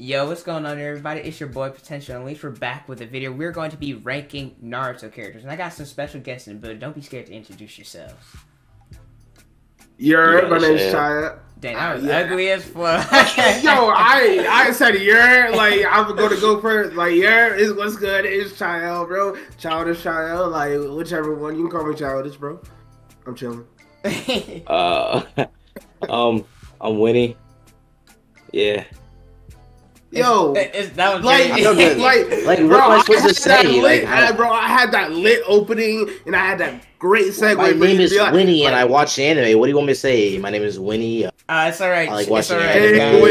Yo, what's going on, everybody? It's your boy Potential Unleashed. We're back with a video. We're going to be ranking Naruto characters, and I got some special guests in the building. Don't be scared to introduce yourselves. You're my Yeah, name's yeah. Chayil. Dang, that was Yeah. ugly as fuck. Yo, I I said you're like I'm gonna go first. Like you're is what's good. It's Chayil, bro. Childish Chayil, like whichever one you can call me childish, bro. I'm chilling. Uh, um, I'm Winnie. Yeah. Yo, It's- that was like, great. I know that- like, like, bro, am I supposed had that Lit, Like, I- I, bro, I had that lit opening, and I had that great segue. My name is be like- Winnie, and I like, watch anime. What do you want me to say? My name is Winnie. Uh, it's all right. I like it's watching all right. anime. Hey, guys.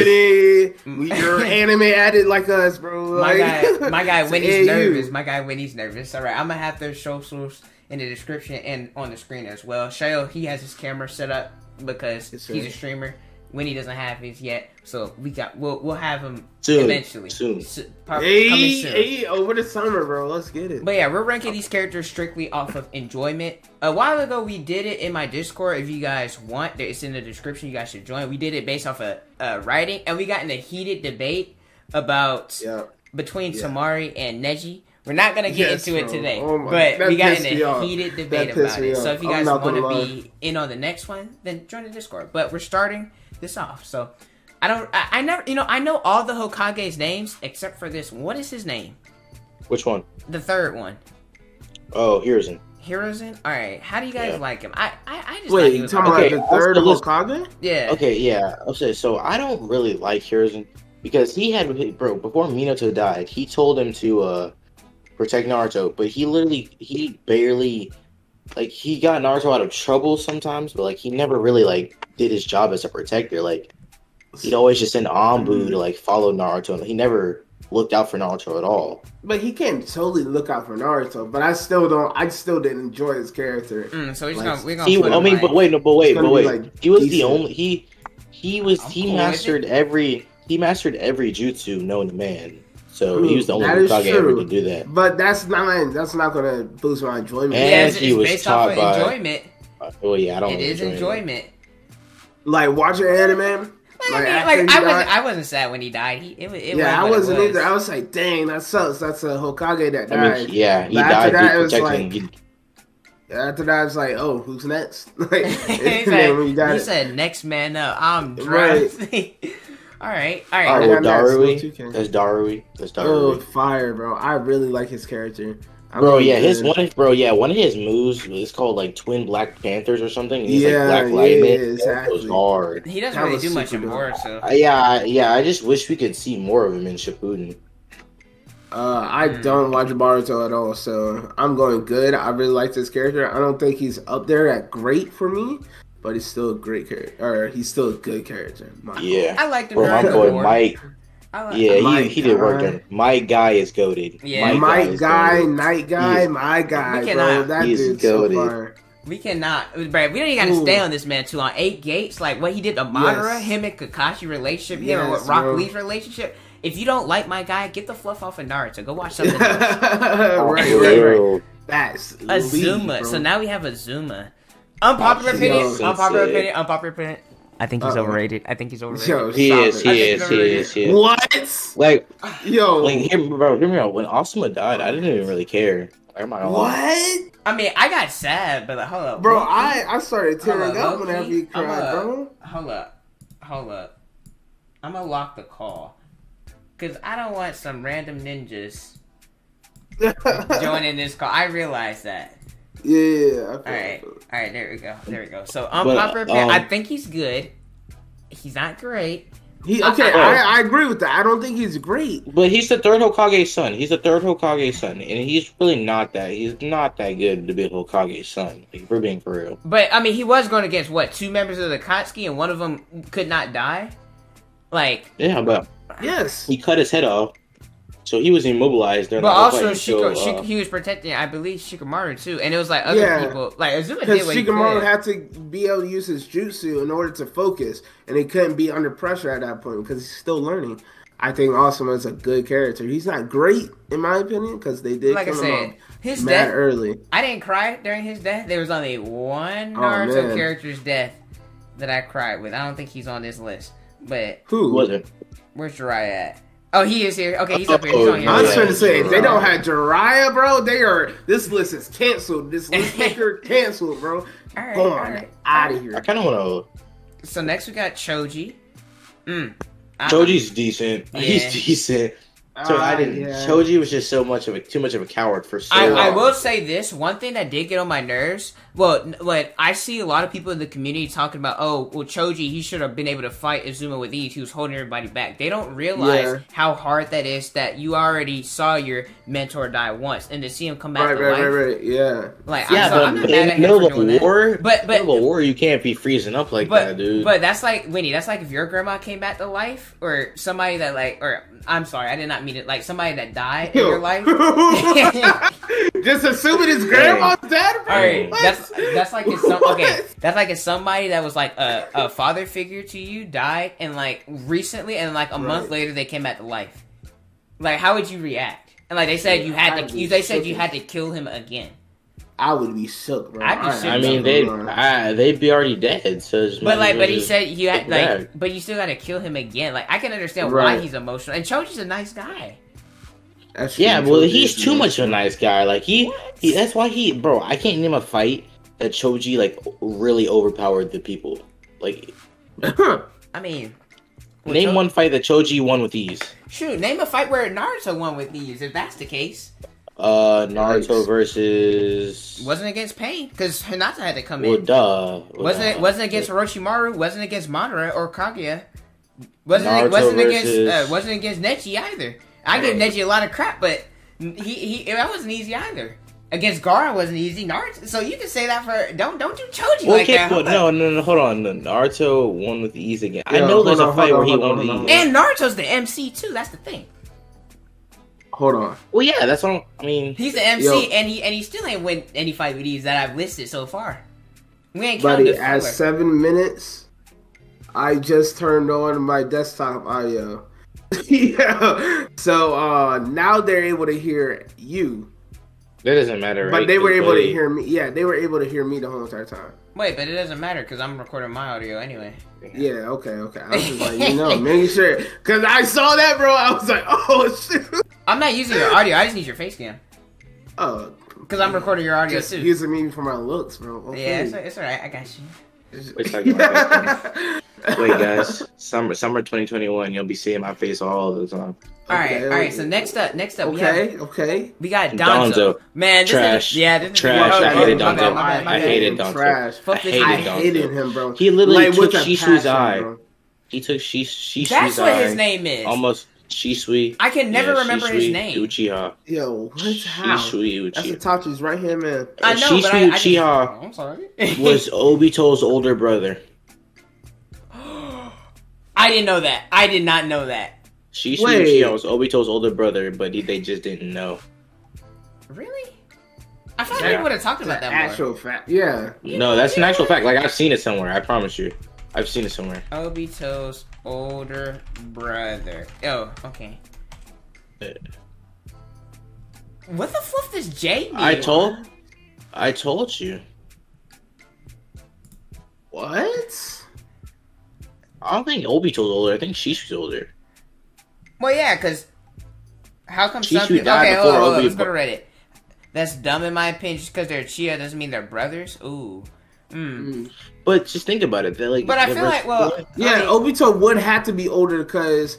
Winnie, we- you're anime added like us, bro. My guy, my guy Winnie's AU. nervous. My guy Winnie's nervous. All right, I'm gonna have their socials in the description and on the screen as well. Chayil, he has his camera set up because Yes, he's sir. a streamer. Winnie doesn't have his yet, so we got we'll we'll have him Soon. eventually. Soon. S- prob- coming Hey, soon. hey, over the summer, bro. Let's get it. But yeah, we're ranking these characters strictly off of enjoyment. A while ago, we did it in my Discord. If you guys want, it's in the description. You guys should join. We did it based off of uh, writing, and we got in a heated debate about Yeah. between Yeah. Samari and Neji. We're not gonna get Yes, into it today, Oh my- but we got in a off. heated debate about me it. So if you guys not want to gonna be in on the next one, then join the Discord. But we're starting this off. So I don't. I, I never. You know, I know all the Hokage's names except for this. one. What is his name? which one? The third one. Oh, Hiruzen. Hiruzen? Alright, how do you guys Yeah. like him? I I, I just Wait, you was talking alright. Okay, about the third also, Hokage? Yeah. Okay, yeah. I'll so. I don't really like Hiruzen because he had bro before Minato died. He told him to uh protect Naruto, but he literally he barely like he got Naruto out of trouble sometimes, but like he never really like did his job as a protector. Like he'd always just send Anbu to like follow Naruto, and he never looked out for Naruto at all. But he can't totally look out for Naruto. But I still don't. I still didn't enjoy his character. Mm, so we're Like, gonna we're gonna He, put I mean, like- but wait, no, but wait, It's gonna but wait. like, he was the only he he was I'm he cool mastered every he mastered every jutsu known to man. So Hmm, he was the only that is Hokage ever true. to do that. But that's not. That's not gonna boost my enjoyment. And yeah, it's, he it's was based off of taught by- enjoyment. Uh, Well, yeah, I don't. It really is enjoy enjoyment. Like watching anime. Like, Like, I mean, like I wasn't I wasn't sad when he died. He it, it yeah, I was what wasn't was. either. I was like, dang, that sucks. That's a Hokage that I died. mean, yeah, he But after that, it was like- he, After that, I was like, oh, who's next? like, he and said, then when you got he said, "Next man up." I'm Right. Drunk. all right, all right. Yeah, well, that's Darui. 2K. That's Darui. That's Oh, fire, bro! I really like his character. I'm Bro, really yeah, his one, of- bro, yeah, one of his moves is called like Twin Black Panthers or something. He's Yeah, like Black yeah, Lightning. It exactly. goes hard. He doesn't That really do much super in dope. Boruto. Uh, yeah, yeah. I just wish we could see more of him in Shippuden. Uh, I Hmm. don't watch Boruto at all, so I'm going good. I really like this character. I don't think he's up there at great for me, but he's still a great character. Or he's still a good character. My Yeah. I like the Bro, my boy Boruto. Mike. Like, Yeah, he, he did work guy. there. My guy is goaded. Yeah. My is guy, goated. Might Guy, is- my guy, We bro. cannot- That He's dude's so goated. We cannot, bro. We don't even gotta stay on this man too long. Eight gates, like what he did to Madara, Yes. him and Kakashi relationship, him and Rock bro. Lee's relationship. If you don't like my guy, get the fluff off of Naruto. Go watch something else. right, Oh, right, right. That's Asuma. bro. So now we have Asuma. Unpopular opinion. yo, Unpopular sensei. opinion. Unpopular opinion. I think he's Uh-oh. overrated. I think he's overrated. Yo, He is, it. I he is, he is, he is. What? Like, Yo, like, hear me, bro, hear me out. When Asuma died, I didn't even really care. Like, I'm not lie. what? I mean, I got sad, but like, hold up, Bro, Low-key- I, I started hold tearing up, up low-key, whenever you I'm cried, a- bro. Hold up, hold up. I'm gonna lock the call, cause I don't want some random ninjas joining this call. I realize that. Yeah, I feel All right, it. All right. There we go. There we go. So But, unpopular opinion. I um, think he's good. He's not great. He okay. I- I, I agree with that. I don't think he's great. But he's the third Hokage's son. He's the third Hokage's son, and he's really not that. He's not that good to be a Hokage's son. Like, if we're being for real. But I mean, he was going against what two members of the Akatsuki, and one of them could not die. Like, Yeah, but Yes. he cut his head off, so he was immobilized. during but the also fight Shiko, until, Shiko, uh, he was protecting, I believe, Shikamaru too, and it was like other Yeah. people. Like Asuma Because did what he Shikamaru could. had to be able to use his jutsu in order to focus, and he couldn't be under pressure at that point because he's still learning. I think Asuma's a good character. He's not great in my opinion because they did like I said, him his mad death. early. I didn't cry during his death. There was only one Oh, Naruto man. character's death that I cried with. I don't think he's on this list. But Who? wasn't. where's Jiraiya at? Oh, he is here. Okay, he's up here. He's Oh, on here. I was trying to say, if they don't have Jiraiya, bro, they are. This list is canceled. This list maker canceled, bro. All right, Go all on, out of here. I kind of want to. So next we got Choji. Mm. I- to. Choji's decent. Yeah. He's decent. So I Ah, didn't. yeah. Choji was just so much of a too much of a coward for so I, long. I will say this one thing that did get on my nerves. Well, like I see a lot of people in the community talking about, oh, well, Choji he should have been able to fight Asuma with ease. He was holding everybody back. They don't realize Yeah. how hard that is. That you already saw your mentor die once, and to see him come back Right, to right, life. right, right. Yeah. Like, Yeah, I'm, so, I'm but not mad in at the him middle for of doing a that. war, But- but- middle of war, you can't be freezing up like But that, dude. but that's like Winnie. That's like if your grandma came back to life, or somebody that like, or I'm sorry, I did not mean it. Like somebody that died in your life. Just assuming his grandma's dead, bro. All right, What? That's that's like if some okay, that's like if somebody that was like a, a father figure to you died and like recently and like a month later they came back to life. Like how would you react? And like they said you had I'd to, you, they said you had to kill him again. I would be shook, bro. I'd be shook. I mean, they I, they'd be already dead. So it's But like, but he said you had like, back. but you still got to kill him again. Like I can understand why he's emotional. And Choji's a nice guy. That's Yeah, well, he's too much of a nice guy. Like he, he, that's why he, bro. I can't name a fight that Choji like really overpowered the people. Like, I mean, name Cho- one fight that Choji won with ease. Shoot, name a fight where Naruto won with ease. If that's the case, Uh, Naruto Yikes. versus. wasn't against Pain because Hinata had to come Well, in. duh. Wasn't it? Wasn't against Orochimaru. Wasn't against Madara or Kaguya. Wasn't Naruto it, wasn't against uh, wasn't against Neji either. I give Neji a lot of crap, but he he that wasn't easy either. Against Gaara wasn't easy. Naruto, so you can say that for don't don't do Choji Well, like okay, that. but no, no, no, hold on. Naruto won with ease again. I know there's hold a fight hold where he on, won with on, ease. And Naruto's the MC too. That's the thing. Hold on. Well, yeah, that's what I'm, I mean. He's the MC, Yo. and he and he still ain't win any fight with these that I've listed so far. We ain't counting Buddy, the at seven minutes, I just turned on my desktop audio. yeah. So uh now they're able to hear you. That doesn't matter, right? But they were able to hear me. Yeah, they were able to hear me the whole entire time. Wait, but it doesn't matter because I'm recording my audio anyway. Yeah, okay, okay. I was just like, you know, making sure. Because I saw that, bro. I was like, oh, shit. I'm not using your audio. I just need your face cam Oh, because I'm recording your audio just too. using me for my looks, bro. Okay. Yeah, it's, it's alright. I got you. Wait, Wait, guys, summer summer 2021, you'll be seeing my face all the time. All right, Okay, all right. So next up, next up, we have okay. we got Danzo. Danzo. Man, this Trash. Is, yeah, this is Trash. I hated my bad, Danzo. my bad, I hated Danzo. Trash. Fuck I this hated I guy. Danzo. hated him, bro. He literally Like, took with a Shisui's eye. bro. He took Shish That's Shisui's what eye. his name is. Almost Shisui. I can never Yeah, remember his name. Uchiha. Yo, what's how? Shisui That's Uchiha. Itachi's right hand man. I know, but I, I Shisui just, Uchiha oh, I'm sorry. was Obito's older brother. I didn't know that. I did not know that. Shisui Wait. Uchiha was Obito's older brother, but he, they just didn't know. Really? I thought Yeah. we would have talked about The that more. actual fact. Yeah. No, that's an actual fact. Like I've seen it somewhere. I promise you, I've seen it somewhere. Obito's older brother. Oh, okay. Uh. What the fluff does J mean? I told, I told you. What? I don't think Obito's older. I think she's older. Well, yeah, because how come some people... Okay, hold on, hold on, let's go to Reddit. That's dumb in my opinion. Just because they're Chia doesn't mean they're brothers. Ooh. Mm. But just think about it. They're like. But I feel like, well... Yeah, I mean, Obito would have to be older because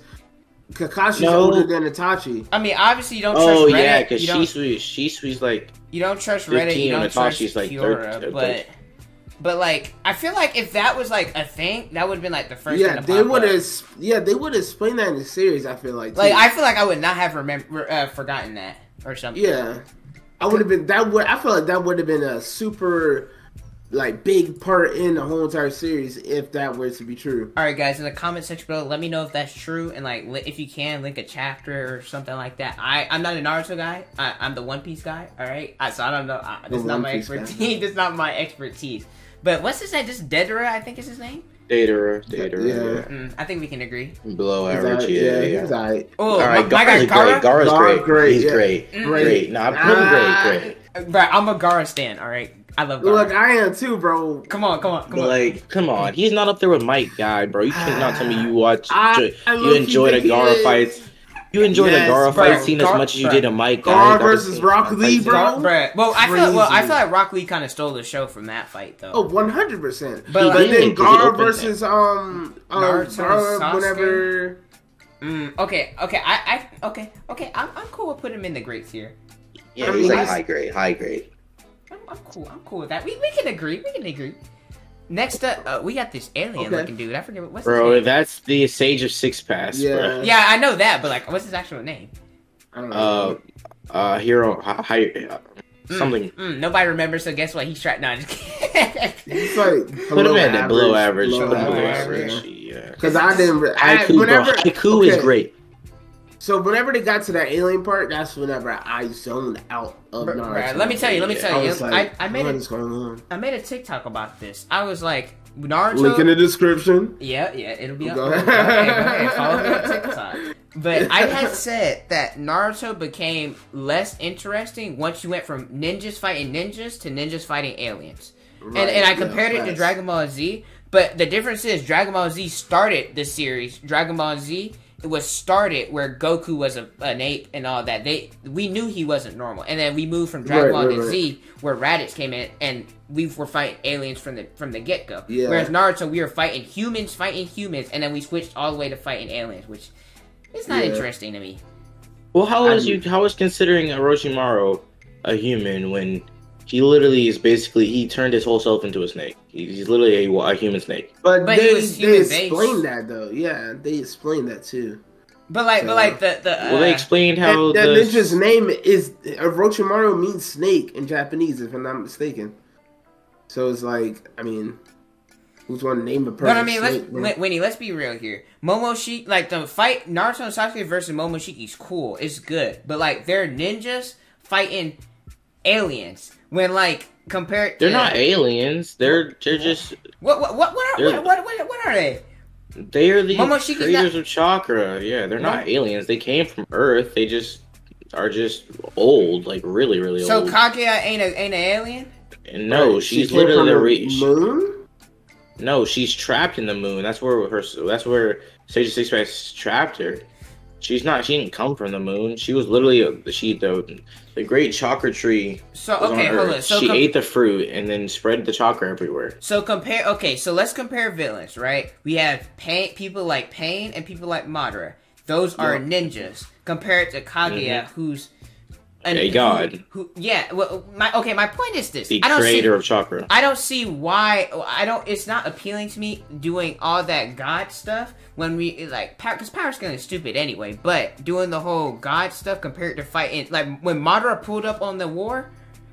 Kakashi's No. older than Itachi. I mean, obviously you don't trust Oh Reddit. yeah, because you don't, Shisui, Shisui's like. you don't trust Reddit. You don't and trust Itachi's like Kiora, 13, but... But like, I feel like if that was like a thing, that would have been like the first. Yeah, they would have. Yeah, they would have explained that in the series. I feel like. Like. I feel like I would not have remember uh, forgotten that or something. Yeah, I would have been. That would. I feel like that would have been a super, like, big part in the whole entire series if that were to be true. All right, guys, in the comment section below, let me know if that's true and like if you can link a chapter or something like that. I I'm not a Naruto guy. I, I'm the One Piece guy. All right, I, so I don't know. I, this is not my expertise. this is not my expertise. But what's his name? Just Deidara, I think is his name. Datara, Datara, Yeah. Mm, I think we can agree. below He's average. alright, Yeah, yeah. he's alright. Oh, All right, my, my guy Gaara's Gaara. great. Gaara's Gaara great. great, He's yeah. great. Mm. Great. Nah, I'm Ah. great. Great. Bro, I'm a Gaara stan. All right, I love Gaara. Look, I am too, bro. come on, come on, come But on. like, come on, he's not up there with Might Guy, bro. You cannot tell me you watch, I- enjoy- I you low-key enjoy the Gaara fights. You enjoy Yes, the Gaara bro. fight scene Gar- as much as you did a Mike. Gar Guy. versus Rock Lee, bro. Bruh. Well, I feel well. I Crazy. feel like Rock Lee kind of stole the show from that fight, though. Oh, 100%. But But, like- He then did, 'cause he Gar opened versus, um, um Naruto, Gar, Sasuke? whenever. Mm, okay, okay, I, I, okay, okay. I'm, I'm cool with putting him in the great here. Yeah, he's mean, like high grade, high grade. I'm, I'm cool. I'm cool with that. We, we can agree. We can agree. Next up, uh, we got this alien Okay. looking dude. I forget what's Bro, his name. Bro, that's the Sage of Six Paths. Yeah. bro. Yeah, I know that, but like, what's his actual name? I don't Uh, know. uh, hero, hi, hi- uh, Mm, something. Mm, nobody remembers. So guess what? He's trying. No, I'm just kidding. It's like Put him at the below average. below Put below average. average. Yeah. Because I didn't. re- I, Haiku, whenever, bro. Haiku is great. So whenever they got to that alien part, that's whenever I zoned out of Naruto. bruh, let me tell you. Let me Yeah. tell I you. I, like, I made what a, is going on? I made a TikTok about this. I was like, Naruto. Link in the description. Yeah, yeah, it'll be up. Go ahead. ahead, go follow me on TikTok. But I had said that Naruto became less interesting once you went from ninjas fighting ninjas to ninjas fighting aliens. and, and I compared it to Dragon Ball Z, but the difference is Dragon Ball Z started the series. Dragon Ball Z was started where Goku was a, an ape and all that. They we knew he wasn't normal, and then we moved from Dragon Ball right, to right. Z where Raditz came in, and we were fighting aliens from the from the get go. Yeah. Whereas Naruto, we were fighting humans, fighting humans, and then we switched all the way to fighting aliens, which is not Yeah. interesting to me. Well, how is I'm- you? How is considering Orochimaru a human when he literally is basically he turned his whole self into a snake? He- He's literally a, a human snake. But, But they, was they human-based. explained that though. Yeah, they explained that too. But like, So- but like the the uh, Well, they explained how that the ninja's name is Orochimaru means snake in Japanese, if I'm not mistaken. So it's like, I mean, who's going to name a person? But I mean, let's let, Winnie, let's be real here. Momoshiki, like the fight Naruto and Sasuke versus Momoshiki's cool. It's good, but like they're ninjas fighting aliens. When like compared, they're to, not aliens. They're they're just What what what what are, They're- what, what, what, what are they? they are the Momoshiki's creators not- of chakra. Yeah, they're not aliens. They came from Earth. They just are just old, like really, really So old. So Kaguya ain't a ain't an alien. and no, Right, she's she literally from the the re- she- moon. No, she's trapped in the moon. That's where her. That's where Sage of Six Pack trapped her. She's not. She didn't come from the moon. She was literally a, she the the great chakra tree. So okay, hold on. So she com- ate the fruit and then spread the chakra everywhere. So compare. Okay, so let's compare villains, right? We have pain, people like Pain and people like Madara. Those are Yeah. ninjas compared to Kaguya, mm-hmm. who's an, A god. Who, who- yeah. Well, my okay. My point is this: The I don't see. creator of chakra. I don't see why. I don't. It's not appealing to me doing all that God stuff when we like power because power kind of stupid anyway. But doing the whole God stuff compared to fighting like when Madara pulled up on the war,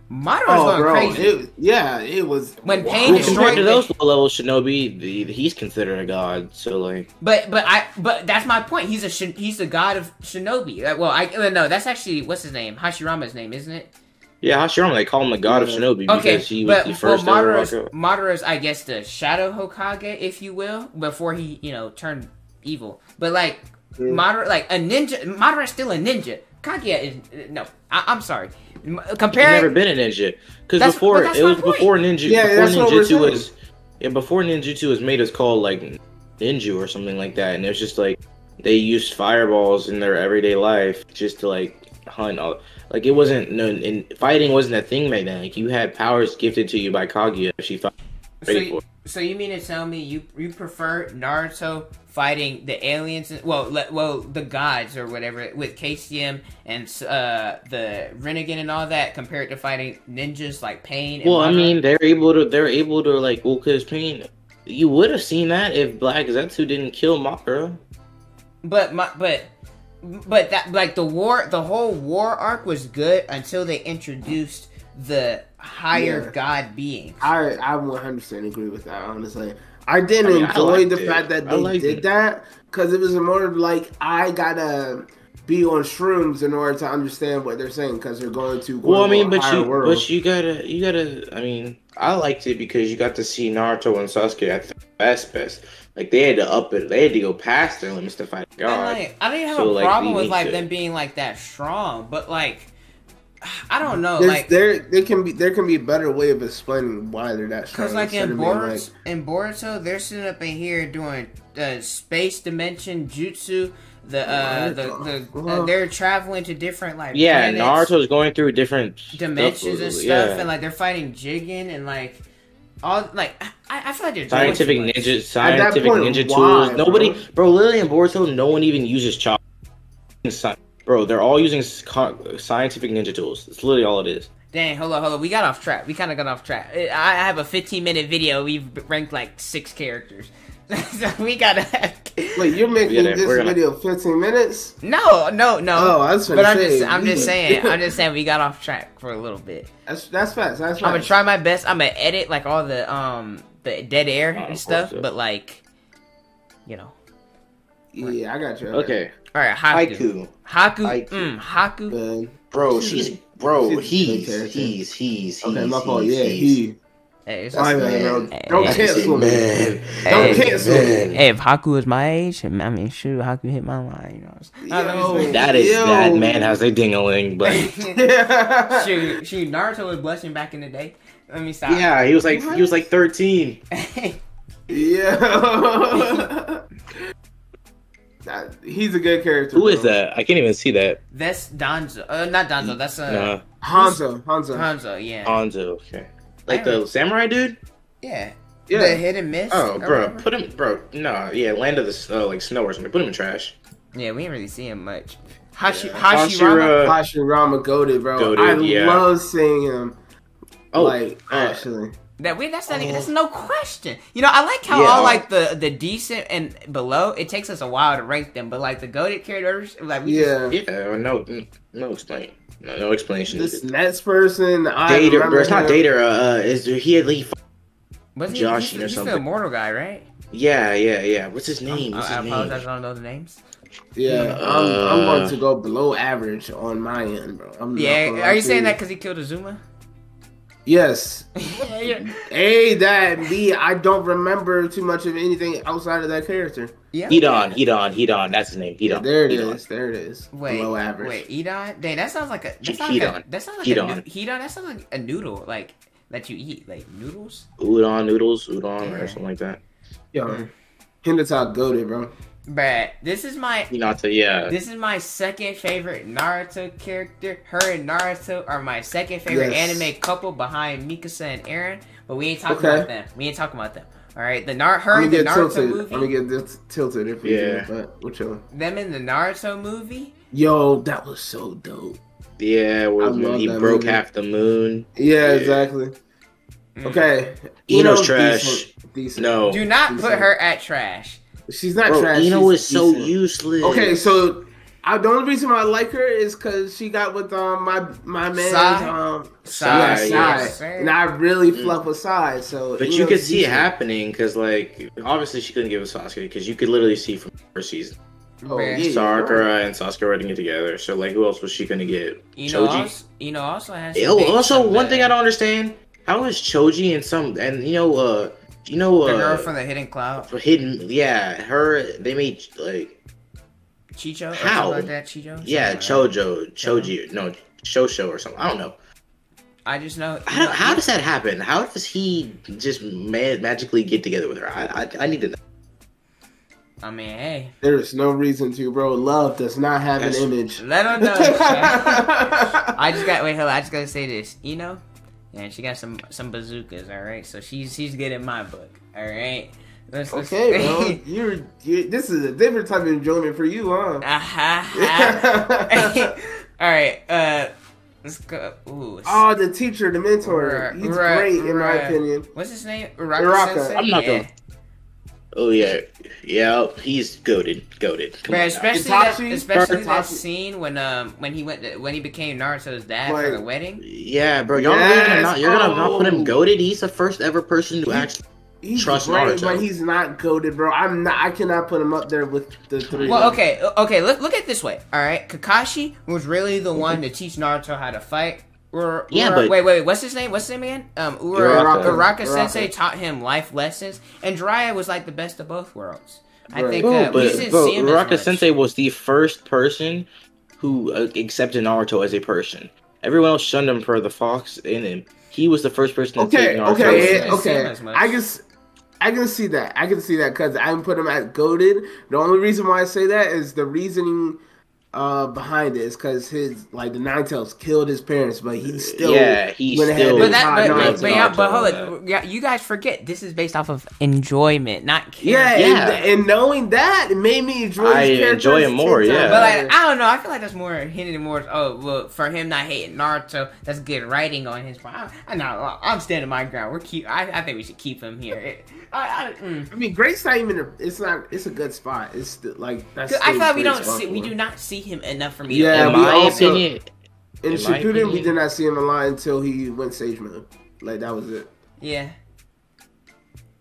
Madara was Oh, going bro, crazy. it, yeah, it was When wow. Pain Well, destroyed compared to the- those low level shinobi, the, he's considered a god. So like, But but I but that's my point. He's a shin- he's the god of shinobi. Uh, Well, I uh, no, that's actually what's his name? Hashirama's name, isn't it? yeah, Hashirama they call him the god of Yeah. shinobi because Okay, he was but the well, first ever Madara's, Hokage. Madara's I guess the shadow Hokage, if you will, before he you know turned evil. But like Yeah. Madara, like a ninja, Madara's still a ninja. Kaguya is no. I, I'm sorry. M- He's Comparing never been a ninja because before it was point. before ninja. Yeah, before that's what we're ninjutsu saying. was yeah before ninjutsu was made. It's called like ninja or something like that, and it was just like they used fireballs in their everyday life just to like hunt. All, like it wasn't no, and fighting wasn't a thing back then. Like you had powers gifted to you by Kaguya. if She fought. So, you, so you mean to tell me you you prefer Naruto fighting the aliens? Well, le, well, the gods or whatever with KCM and uh, the Renegade and all that compared to fighting ninjas like Pain. And Well, I mean, they're able to. They're able to like. Well, cause Pain, you would have seen that if Black Zetsu didn't kill Madara. but my but but that like the war, the whole war arc was good until they introduced the higher Yeah. god beings. I I 100% agree with that. Honestly, I didn't I mean, enjoy liked the it. fact that they did it. that because it was more like I gotta be on shrooms in order to understand what they're saying because they're going to. Go Well, I mean, but you, world. but you gotta, you gotta. I mean, I liked it because you got to see Naruto and Sasuke at the best, best. Like they had to up it. They had to go past their limits to fight And, God. like, I didn't have So, a problem we with like to- them being like that strong, but like I don't know, There's, like there, there can be there can be a better way of explaining why they're that strong. Because like in of being Boruto, in Boruto, they're sitting up in here doing uh, space dimension jutsu. The uh, the the uh, they're traveling to different like Yeah, planets, Naruto's going through different dimensions and stuff, stuff, yeah. and like they're fighting Jigen and like all like I, I feel like they're scientific too much. ninja, scientific point, ninja why, tools. Nobody, bro? bro. Literally in Boruto, no one even uses chop. Bro, they're all using scientific ninja tools. It's literally all it is. Dang, hold on, hold on. We got off track. We kind of got off track. I I have a 15 minute video. We've ranked like six characters. so we gotta. Wait, you're making Yeah, this gonna- video 15 minutes? No, no, no. Oh, I was but gonna I'm say, just, I'm just saying, I'm just saying, we got off track for a little bit. That's that's fast. That's fast. I'm gonna try my best. I'm gonna edit like all the um the dead air Oh, and stuff, course, but like, you know. Yeah, I got you. Okay, All right, Haku. Haiku, Haku. Haiku. Mm, Haku. Man. bro. She's- She's bro. she's a He's he's he's Okay, he's, my fault. Yeah, he. Hey, it's I just- man, bro. Hey, Don't hey, cancel me. man. Don't Hey, cancel man. me. Hey, if Haku was my age, I mean, shoot, Haku hit my line. You know. what I'm saying? Yo. I'm That is Yo. that man has a dingaling, but shoot, shoot, Naruto was blushing back in the day. Let me stop. yeah, he was like he was like thirteen. Yeah. That- he's a good character. Who is bro. that? I can't even see that. that's Danzo. Uh, not Danzo. That's uh, Nah, Hanzo. Hanzo. Hanzo. Yeah. Hanzo. Okay, like the samurai dude. yeah. Yeah. The hit and miss. Oh, bro, whatever. put him, bro. No, yeah, land of the snow, like snow or something. Put him in trash. Yeah, we didn't really see him much. Hashi, Yeah. Hashirama. Hashira- Hashirama goaded, bro. Goated, I yeah. love seeing him. Oh, like uh, actually, That we that's not even, Oh. that's no question. You know, I like how Yeah. all like the the decent and below. It takes us a while to rank them, but like the goaded characters, like we just, yeah. yeah, no, no explain, no, no explanation. This next person, I Dater, remember bro, it's not him. Dater. Uh, uh, is he had he? was he, Josh he's, or he's the something. immortal guy, right? Yeah, yeah, yeah. What's his name? I, What's I his apologize, I don't know the names. Yeah, I'm, I'm going to go below average on my end, bro. I'm Yeah, are you to saying that because he killed Azuma? Yes. yeah, yeah. A that B. I don't remember too much of anything outside of that character. yeah. Hidan, Hidan, Hidan. That's his name. Yeah, Hidan. there it Hidan. is. There it is. Wait, below average. wait, Edon? Dang, that sounds like a that He- sounds like a, that sounds like Hidan. a nu- Hidan. That sounds like a noodle, like that you eat, like noodles. Udon noodles, udon, Yeah. or something like that. Yo, Hinata goaded, bro. But this is my Hinata, yeah. This is my second favorite Naruto character. Her and Naruto are my second favorite Yes. anime couple behind Mikasa and Eren. But we ain't talking Okay. about them. We ain't talking about them. All right, the Nar- her I'm in gonna the get Naruto tilted. movie. I'm gonna get this tilted if we Yeah. do, but we're chilling. them in the Naruto movie. Yo, that was so dope. Yeah, where I when love he broke movie. half the moon. Yeah, Yeah. exactly. Mm. Okay. Ino's Ino's trash. Decent, decent. No. Do not She's put her at trash. She's not Bro, trash. Ino she's is so decent. useless. Okay, so I, the only reason why I like her is because she got with um my my man Sai? um Sai, Sai, yeah. Sai. and I really fluff with Sai. So But Ino's you could see it happening because, like, obviously she couldn't give it Sasuke because you could literally see from the first season Oh, Bruh. yeah, Sakura and Sasuke writing it together. So, like, who else was she gonna get? You know, Choji. also, you know, also has. some Oh, also one thing I don't understand: how is Choji and some and you know, uh, you know, The uh, girl from the Hidden Cloud, For hidden, yeah, her. They made like, Chicho. How? like that, Chicho. yeah, Something. Chojo, Choji, no, Shosho or something. I don't know. I just know. How, do- how does that happen? How does he just ma- magically get together with her? I, I, I need to know. I mean, hey, There's no reason to, bro. Love does not have That's- an image. let her know. I just got wait, hold on. I just gotta say this. You know, and she got some some bazookas. All right, so she's she's good in my book. All right. Let's, let's- Okay, bro. You're, you this is a different type of enjoyment for you, huh? Uh-huh. all right. Uh, let's go. Ooh. oh, the teacher, the mentor. He's Right, great in my opinion. What's his name? Uraka. Uraka. I'm not yeah. gonna- Oh yeah, yeah, he's goaded, goaded. Come But on especially that, Itachi? especially that scene when um when he went to, when he became Naruto's dad for the wedding. Yeah, bro, y'all really gonna not, you're gonna not put him oh. goaded. He's the first ever person to He- actually. He's Trust great, Naruto. but he's not goaded, bro. I'm not. I cannot put him up there with the three. Well, okay, okay. Look, look at it this way. All right, Kakashi was really the one to teach Naruto how to fight. Ur- Yeah, Ura- but- wait, wait, what's his name? What's his name again? Um, Ura- Uraka. Uraka, Uraka. Sensei taught him life lessons, and Jiraiya was like the best of both worlds. I Right. think Bro, uh, we but just didn't bro, see him as Uraka much. Sensei was the first person who uh, accepted Naruto as a person. Everyone else shunned him for the fox in him. He was the first person to Okay, take Naruto. okay, yeah, Didn't see him okay. I guess I can see that. I can see that because I put him at goaded. The only reason why I say that is the reasoning uh behind it is because his like the Nine Tails killed his parents, but he still Yeah, he went ahead still- and But that, fought but, Naruto. but, but, yeah, but hold Naruto, on, yeah, you guys forget this is based off of enjoyment, not care. yeah, Yeah. And, and knowing that it made me enjoy. I enjoy characters him more, yeah. times But like. I don't know. I feel like that's more hinted more. Oh, well, for him not hating Naruto, that's good writing on his part. I, I'm not. I'm standing my ground. We're keep. I, I think we should keep him here. It, I, I, mm. I mean, Grace not even. A, it's not. It's a good spot. It's still, like that's. 'Cause I still feel like we don't see. We do not see him enough for me. Yeah, to, in we my also- opinion, In in my Shippuden, we did not see him a lot until he went Sage Mode. Like that was it. yeah.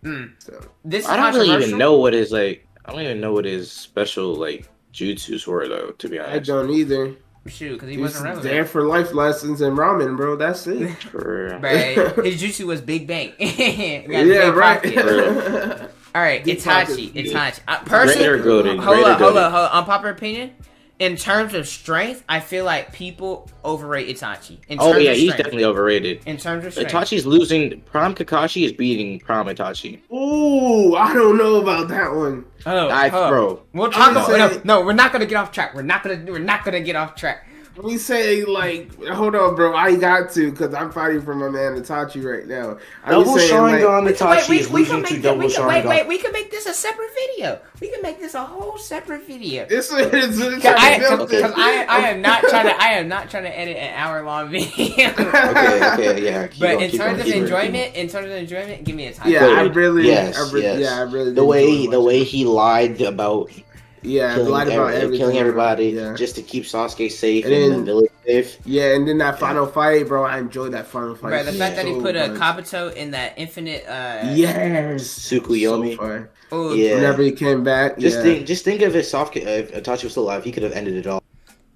Mm. So This is I don't really even know what his like. I don't even know what his special like jutsus were though. To be honest, I don't either. Shoot, because he He's wasn't relevant. there for life lessons and ramen, bro. That's it. Right. His jutsu was big bang. Got yeah, big right. All right, Deep Itachi. pockets. Itachi. Uh, person, Greater goated, hold greater on, hold goated. on, hold on. Unpopular opinion. In terms of strength, I feel like people overrate Itachi. In oh yeah, of he's definitely overrated. In terms of strength. Itachi's losing. Prime Kakashi is beating Prime Itachi. Ooh, I don't know about that one. Oh, I, hold on. bro, We'll talk about say- no, no, we're not gonna get off track. We're not gonna we're not gonna get off track. Let me say, like, hold on, bro. I got to because I'm fighting for my man Itachi right now. I'm double saying, like, Sharingan Wait, Itachi we, is we can losing make to double we can, wait, Sharingan. wait, we can make this a separate video. We can make this a whole separate video. This is it's Cause I, it's- cause, 'cause I, I am not trying to, I am not trying to edit an hour long video. Okay, okay, yeah. keep but going, in terms going, of keep going. enjoyment, in terms of enjoyment, give me a time. Yeah, I really, Yes, I re- yes. yeah, I really. The way the way he lied about it. Yeah, killing, lied about every- everything, killing everybody Yeah, just to keep Sasuke safe And and, the village safe. yeah, and then that final fight, bro. I enjoyed that final fight. Bro, the fact that he so put a much. Kabuto in that infinite, uh, yes, Tsukuyomi. So oh, Yeah. Whenever he came back, Just yeah. think, just think of if Sasuke, if Itachi was still alive, he could have ended it all.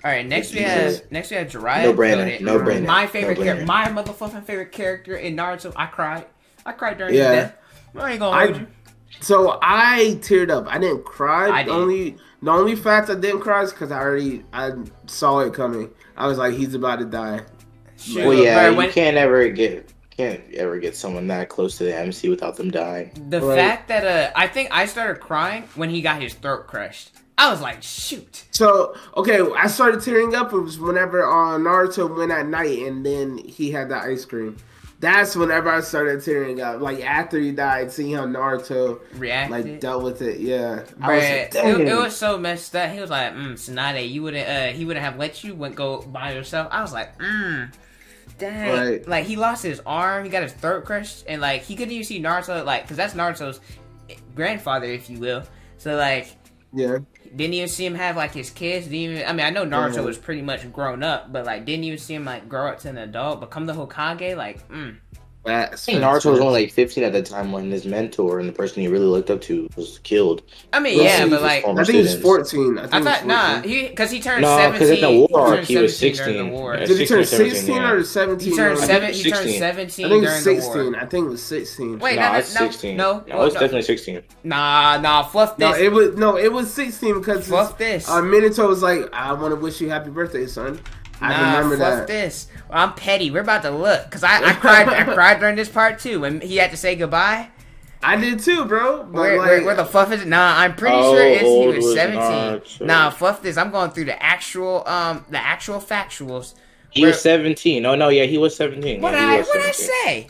All right, next we Jesus. have next we have Jiraiya. No brainer, Goated. no brainer, My no favorite brainer. character, my motherfucking favorite character in Naruto. I cried. I cried during Yeah. his death. I ain't gonna I- hold you. So I teared up. I didn't cry. I The did. only the only fact I didn't cry is because I already I saw it coming. I was like, he's about to die. Shoot, Well, yeah, bro, you when- can't ever get, can't ever get someone that close to the MC without them dying. The Right. fact that uh, I think I started crying when he got his throat crushed. I was like, shoot. So okay, I started tearing up. It was whenever uh, Naruto went at night, and then he had the ice cream. That's whenever I started tearing up. Like after he died, seeing how Naruto Reacted. like dealt with it. Yeah, I was like, it, it was so messed up. He was like, mm, Tsunade, you wouldn't, uh, he wouldn't have let you went go by yourself. I was like, mm, dang. Right. Like he lost his arm, he got his throat crushed, and like he couldn't even see Naruto, like, cause that's Naruto's grandfather, if you will. So like, yeah. Didn't even see him have like his kids. Didn't even, I mean, I know Naruto Yeah. was pretty much grown up, but like, didn't even see him like grow up to an adult, become the Hokage. Like, mm. That's, I think Naruto was only like 15 at the time when his mentor and the person he really looked up to was killed. I mean, Well, yeah, but like. I think he was fourteen. I, think I thought nah, 14. he because he turned No, 'cause seventeen. in the war he, arc, he was 16. war. Yeah. Did he turn 16 or 17, yeah. or seventeen? He turned or- seven. He turned seventeen I think it was sixteen. I think it was sixteen. Wait, nah, no, it's no, 16. no, no, it's no. definitely 16. Nah, nah, fluff this. No, it was no, it was sixteen because fluff this. uh, Minato was like, "I want to wish you happy birthday, son." I nah, remember fluff that. this. Well, I'm petty. We're about to look because I, I cried. I cried during this part too when he had to say goodbye. I did too, bro. Where, like, where, where the fluff is? It? Nah, I'm pretty sure it's, he was was 17. Naruto? Nah, fluff this. I'm going through the actual um the actual factuals. He Where- was 17. Oh, no, yeah, he was 17. What yeah, did I what did I say?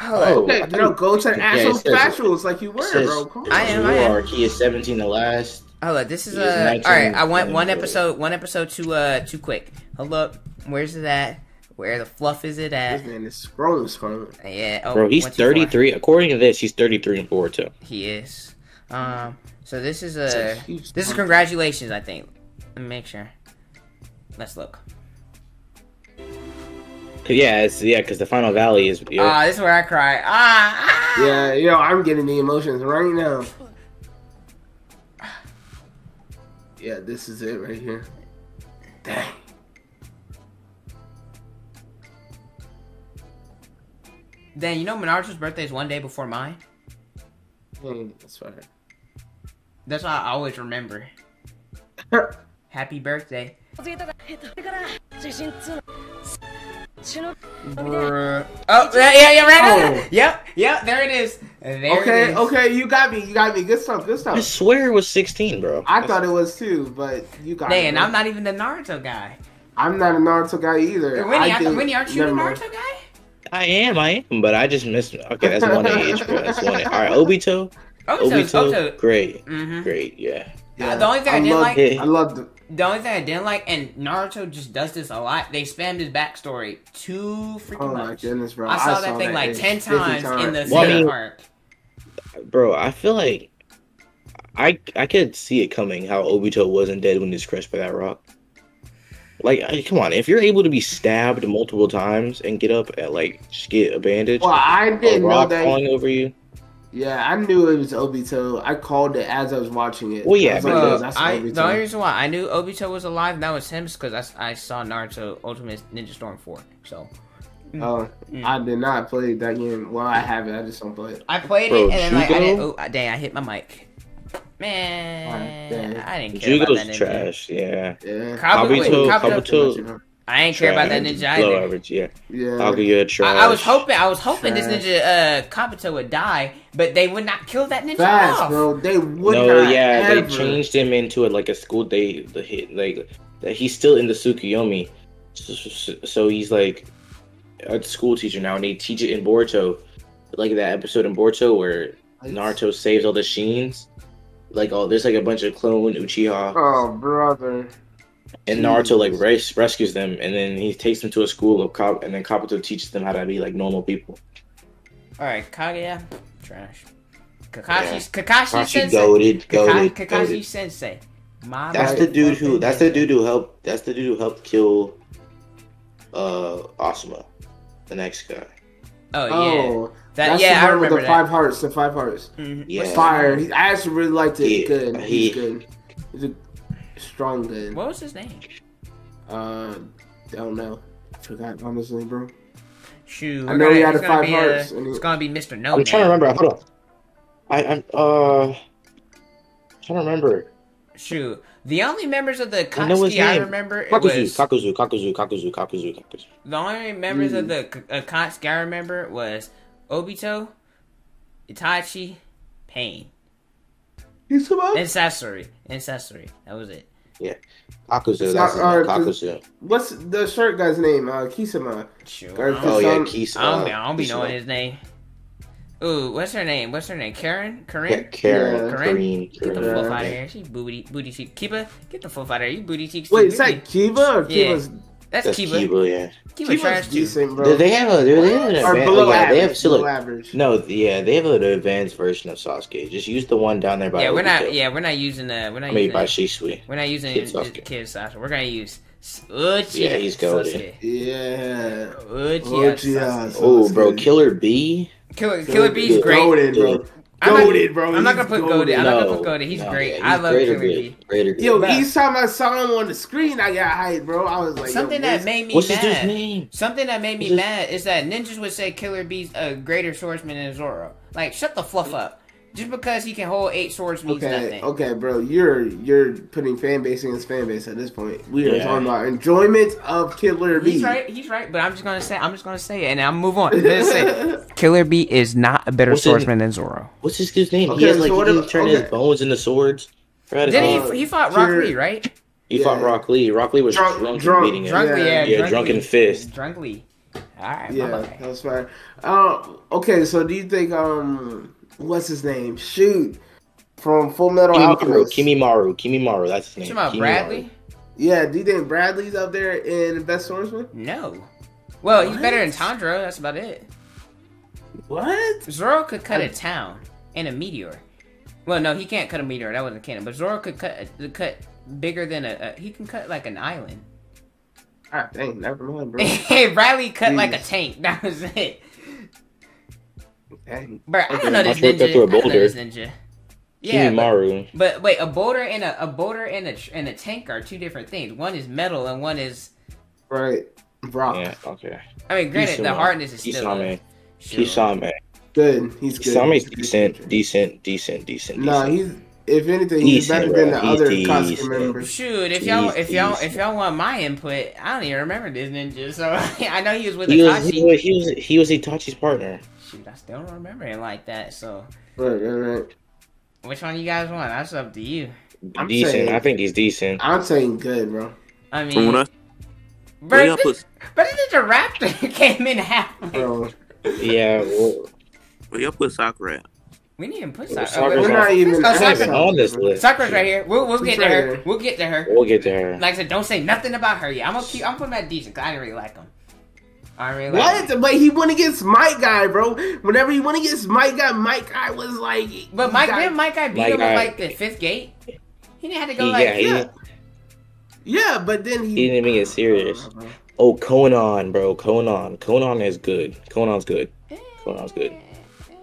Hold Oh, on. Hey, I you know, go to the Yeah, actual it factuals like you were, says- bro. Come on. I am, I am. He is 17 the last. Hold up, this is He is uh 19, all right. I want one episode, one episode too uh too quick. Hold up, where's it at? Where the fluff is it at? This at? man is scrolling, scrolling. Yeah, oh, Bro, he's one too far. 33. According to this, he's 33 and 4, too. He is. Um, so this is a a huge this is congratulations. I think. Let me make sure. Let's look. Yeah, it's, yeah, because the final valley is. Ah, Yeah. this is where I cry. Ah, ah. Yeah, yo, I'm getting the emotions right now. Yeah, this is it right here. Dang. Then you know Naruto's birthday is one day before mine. Mm, That's fine. That's why I always remember. Happy birthday. Bruh. Oh, yeah, yeah, yeah, right. Oh. Yep, yep, there it is. There okay, it is. okay, you got me, you got me. Good stuff, good stuff. I swear it was 16, bro. I That's... thought it was too, but you got Man, me. I'm not even the Naruto guy. I'm not a Naruto guy either. Winnie, I think, Winnie aren't you the Naruto guy? I am, I am, but I just missed. Okay, that's one age, bro. That's one. Age. All right, Obito. Obito's, Obito, Obito. great, mm-hmm. great, yeah. yeah. Uh, the only thing I, I did like, it. I loved the. The only thing I didn't like, and Naruto just does this a lot, they spammed his backstory too freaking Oh my much. goodness, bro! I saw that thing like 10 50 times in the Well, I same mean- arc. Bro, I feel like I I could see it coming how Obito wasn't dead when he was crushed by that rock. Like, I, come on, if you're able to be stabbed multiple times and get up at like just get a bandage, Well, I didn't know rock that. falling over you. Yeah, I knew it was Obito. I called it as I was watching it. Well, yeah, I like, but- "Yo, Bro, I, Obito." the only reason why I knew Obito was alive and that was him is because I saw Naruto Ultimate Ninja Storm 4. So Oh, Mm. I did not play that game. Well, I have it. I just don't play it. I played Bro, it and then like I didn't. Oh, dang! I hit my mic. Man, dang. I didn't care about Jugo's that ninja. trash, yeah. Yeah. Kabuto, Kabuto, Kabuto- Kabuto, I ain't care about that trash. ninja Low average, yeah. Yeah. Kaguya, trash. I, I was hoping, I was hoping this ninja uh, Kabuto would die, but they would not kill that ninja Fast, off. bro. They would no, not yeah, ever. they changed him into a, like a school day. The hit like that he's still in the Tsukuyomi, so, so, so he's like a school teacher now, and they teach it in Boruto, like that episode in Boruto where Naruto saves all the Sheens. Like, oh, there's like a bunch of clone Uchiha, Oh, brother. And Naruto like res- rescues them, and then he takes them to a school of Kab, and then Kabuto teaches them how to be like normal people. All right, Kaguya, trash. Kakashi's Kakashi Kakashi Sensei. goaded, Kaka- goaded, Kakashi goaded. Sensei. My That's the dude who. That's the dude who helped. That's the dude who helped kill, uh, Asuma, the next guy. Oh yeah, Oh, that that's yeah, the I one with remember the that. five hearts. The five hearts. Mhm. Yeah. Fire. I actually really liked it. He- good. he- He's good. He's a strong good. What was his name? Uh, don't know. Forgot honestly, bro. Shoot, I know gonna, he had he's five hearts, and he- it's gonna be Mr. No. I'm trying to remember. Hold on. I, I'm uh trying to remember. Shoot, the only members of the I know his Akatsuki I remember Kakuzu, was Kakuzu, Kakuzu, Kakuzu, Kakuzu, Kakuzu. the only members of Mm. the K- uh, I remember was Obito, Itachi, Pain, He's come out. and Sasori, and Sasori. That was it. Kakuzu, that's not- uh, Kakuzu. What's the shirt guy's name? Uh, Kisame. Shoot, Or Oh yeah, Some- Keith. I don't, be- I don't be Keith- knowing his name. Ooh, what's her name? What's her name? Karen? Corinne? Yeah, Karen, Yeah. Kareem, Get the Kareem. fuck Yeah. out of here. She booty booty cheek. Kiba, get the fuck out of here. You booty cheeks. Wait, too. is that Kiva or Yeah. Kiva's? That's, That's Kiba. Kiba, Kiba, yeah. Kiva's trash decent, bro. Do they have a? Do they have an or below yeah, average. they have still below a, average. no, yeah, they have an advanced version of Sasuke. Just use the one down there by Yeah, we're not. Yeah, we're not using the. We're not I mean using. by Shisui. we're not using Kid Kid Sasuke. Kid Sasuke. We're gonna use Uchiha. Yeah, he's goated. Sasuke. Yeah. Uchiha. Uchiha. Sasuke. Oh, bro, Killer B. Killer Killer Bee's Good. great. Goated, bro. I'm not- bro. I'm not gonna put goated. I'm not gonna put goated. He's no, great. yeah, I love greater Killer good. Bee. Greater good. Yo, Bruh. each time I saw him on the screen, I got hyped, bro. I was like, yo, Something that made me What's mad. name? Something that made me What's his- mad is that ninjas would say Killer Bee's a greater swordsman than Zoro. Like, shut the fluff up. Just because he can hold eight swords means Okay, nothing. okay, bro. You're you're putting fan base against fan base at this point. We are Yeah. talking about enjoyment of Killer Bee. He's right. He's right. But I'm just gonna say. I'm just gonna say it, and I'm move on. I'm say Killer Bee is not a better What's his- swordsman than Zoro. What's his dude's name? Okay, he has so like what he if- turned okay. his bones into swords. Forgot his Didn't name. Uh, he? He fought Rock Lee, right? He fought Rock Lee. Rock Lee was Drunk- drunk, drunk- beating him. Drunkly, yeah. Yeah. Yeah, drunken fist. Drunkly. All right. Yeah, my that was fine. Uh, okay, so do you think um, what's his name? Shoot, from Full Metal Kimimaro, Alchemist. Kimimaro, Kimimaro. That's his You name. talking about Kimimaro. Bradley? Yeah, do you think Bradley's up there in Best Swordsman? No. Well, he's better than Tandra. That's about it. What? Zoro could cut a town and a meteor. Well, no, he can't cut a meteor. That wasn't canon. But Zoro could cut a, cut bigger than a, a. He can cut like an island. Ah, dang, never mind, bro. hey, Bradley cut like a tank. That was it. Dang. Bro, I don't know this I'll that ninja. to a I don't know this ninja. Yeah, but, but wait, a boulder and a, a boulder and a and a tank are two different things. One is metal and one is. Right, rock. Yeah, okay. I mean, granted, the Kisame. hardness is still. Kisame. Sure. Kisame. Good. He's good. Kisame's He's a good decent, decent, decent, decent, decent. No, decent. he's if anything, he's Decent, better than the He's other decent. costume members. Shoot, if y'all if y'all if y'all want my input, I don't even remember this ninja. So I know he was with He was, he Itachi. was he was he was Itachi's partner. Shoot, I still don't remember it like that. So Right, right, right. which one you guys want? That's up to you. I'm decent. saying- I think he's decent. I'm saying good, bro. I From when mean, I, bro, when I this, put, but this ninja raptor came in halfway. Bro, Yeah, well, where y'all put soccer at? We need to put Well, Sakura. Sakura's we're not- not even Oh, not Sakura. even on this list. Sakura's right here. We'll, we'll get to her. We'll get to her. We'll get to her. Like I said, don't say nothing about her yet. I'm gonna keep. I'm putting that decent. 'cause I didn't really like him. I really like what? him. But he went against Might Guy, bro. Whenever he went against Might Guy, Might Guy was like. But Mike, Guy- didn't Might guy beat Mike him Guy- at like the fifth gate? He didn't have to go He, like. yeah, yeah. didn't, Yeah, but then he. he didn't even get oh, serious. Oh, Konan, bro. Konan. Konan is good. Konan's good. Konan's good.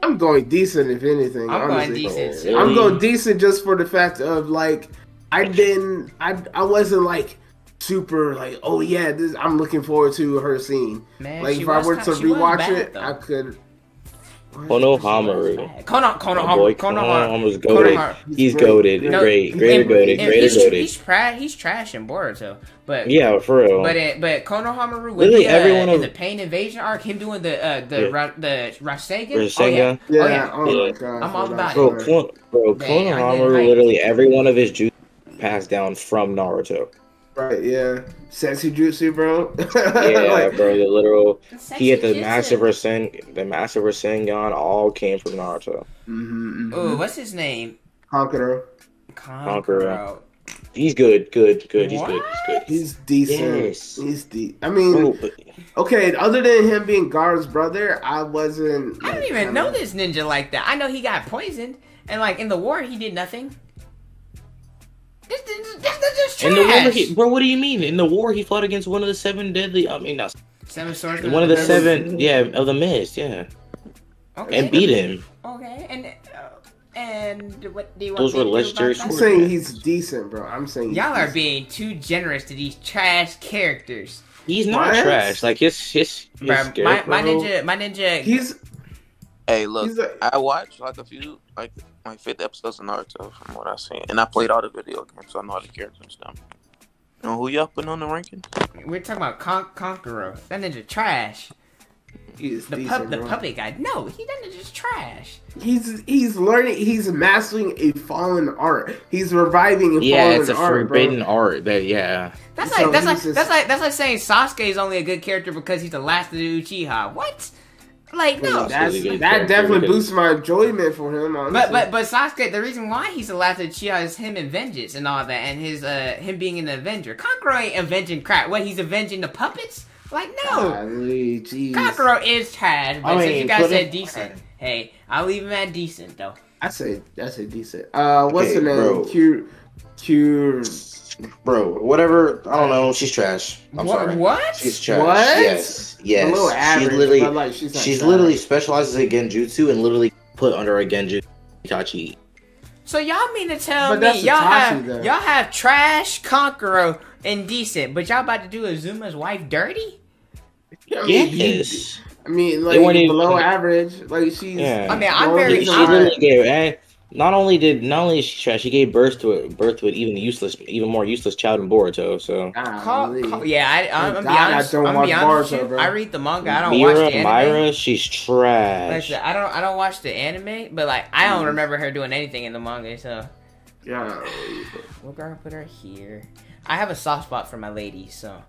I'm going decent, if anything. I'm going decent. Oh, too. really? I'm going decent just for the fact of like, I didn't, I, I wasn't like super like, oh yeah, this. I'm looking forward to her scene. Man, Like if I were to rewatch bad, it, though. I could. Konohamaru. Kono Kono My boy Kono Konohamaru's goaded. He's goaded. No, Great. and- Greater goaded. and Greater goaded. He's trash. He's trash in Boruto, but Yeah, for real. But it, but Konohamaru when Literally he, uh, everyone in the Pain Invasion arc, him doing the uh, the Yeah. ra- the Rasengan. Oh yeah, Yeah. Oh, yeah. Oh, my god. I'm all about Bro, it. Kon- bro, Man, I didn't Konohamaru literally every one of his juice passed down from Naruto. Right. Yeah. Sexy jutsu, bro. Yeah, Like, bro, the literal he had the Sexy massive jutsu. Rasen, the massive Rasengan all came from Naruto. mhm, mhm. Ooh, what's his name? Conqueror. Kankuro. He's good, good, good. He's good. He's good. He's decent. Yes. He's deep. I mean, Bro, but okay. Other than him being Gaara's brother, I wasn't. I don't like, even kinda- know this ninja like that. I know he got poisoned, and like in the war, he did nothing. This this this ninja's in the war, he, bro, what do you mean? In the war, he fought against one of the seven deadly. I mean, not Seven swords. one of the Never- seven. Yeah, of the mist. Yeah, Okay. and beat him. Okay, and uh, and what do you want? Those were to do legendary about I'm saying he's decent, bro. I'm saying Y'all are decent. being too generous to these trash characters. He's not What? trash. Like his his, his Bruh, my, my ninja, my ninja. He's Hey, look, he's a, I watched like a few, like like 50 episodes of Naruto from what I've seen, and I played all the video games, so I know all the characters and stuff. You know who y'all putting on the ranking? we're talking about Con- Kankuro. That ninja trash. he's The decent, pup, the puppet guy. No, he that just trash. He's he's learning. He's mastering a fallen art. He's reviving a Yeah, fallen it's a art, forbidden bro. art. That yeah. That's So like that's like just- that's like that's like saying Sasuke is only a good character because he's the last of the Uchiha. What? Like no. That's, really good that character definitely because- boosts my enjoyment for him. Honestly. But but but Sasuke, the reason why he's allowed to of Uchiha is him and vengeance and all that, and his uh him being an Avenger. Kankuro ain't avenging crap. What he's avenging the puppets? Like no. Golly, jeez. Kankuro is trash, but I since you guys said him- decent, hey, I'll leave him at decent though. I say that's a decent. Uh, what's Okay, the name? bro. Q, Q. Bro, whatever. I don't know. She's trash. I'm what? sorry. What? She's trash. What? Yes. Yes. A little average, she literally, but like she's she's literally specializes in genjutsu and literally put under a genjutsu Itachi. So y'all mean to tell But me y'all Itachi, have though. y'all have trash, Kankuro, and decent, but y'all about to do Asuma's wife dirty? I mean, you- Yes. I mean, like They weren't even- below average. Like she's. Yeah. I mean, I'm very- She reason I'm- why- literally gave. And not only did not only is she trash, she gave birth to it, birth to an even useless, even more useless child in Boruto. So Call, call- yeah, I, I'm, Thank I'm be God I don't I'm watch be honest with Boruto, you. bro. I read the manga. I don't watch the anime. Myra, she's trash. Listen, I don't. I don't watch the anime, but like I Mm. don't remember her doing anything in the manga. So Yeah. we're gonna put her here. I have a soft spot for my lady, so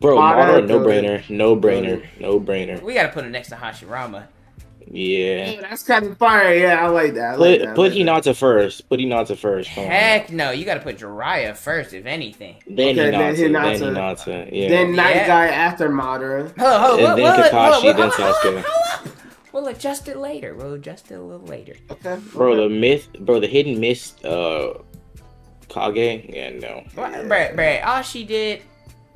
Bro, Madara, Madara, no brainer, no brainer, no brainer. we gotta put her next to Hashirama. Yeah. Yeah, that's kind of fire. Yeah, I like that. I like Put that. put I like that. Hinata first. Put Hinata first. Come on. Heck no, you gotta put Jiraiya first, if anything. Then Okay, then Hinata. Then Hinata. Hinata. Yeah. Then night Yeah. guy after Madara. Hold, hold, And hold, then hold, hold, Kakashi, hold, then hold, hold, Sasuke. hold up. We'll adjust it later. We'll adjust it a little later. Okay. bro, okay. the myth, bro, the hidden mist, uh, Kage. Yeah, no. What, bruh, bruh, all she did.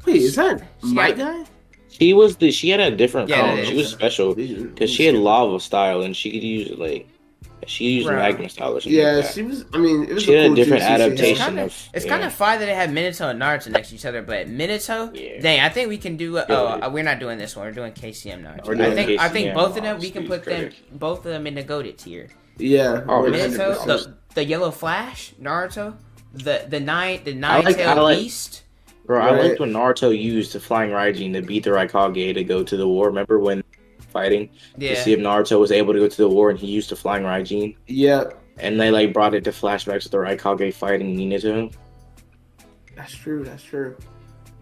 Wait, is that She my got- guy? She was the. She had a different. Yeah, she was special because she had lava style and she could use it like. She used Right. magma style or something. Yeah, like that. she was. I mean, it was She had a different jutsu she had. It's adaptation. kind of of- it's yeah. kind of fine that they had Minato and Naruto next to each other, but Minato, Yeah. dang, I think we can do. Uh, Yeah. oh, uh, we're not doing this one. We're doing KCM Naruto. We're I doing think I think both of them we can put them both of them in the goaded tier. Yeah. Oh, Minato, 100%. the the Yellow Flash Naruto, the the nine the I nine like- tailed I like- beast. Bro, I liked when Naruto used the Flying Raijin to beat the Raikage to go to the war. Remember when fighting Yeah, to see if Naruto was able to go to the war and he used the Flying Raijin? Yep, And they like brought it to flashbacks of the Raikage fighting Minato. that's true. That's true.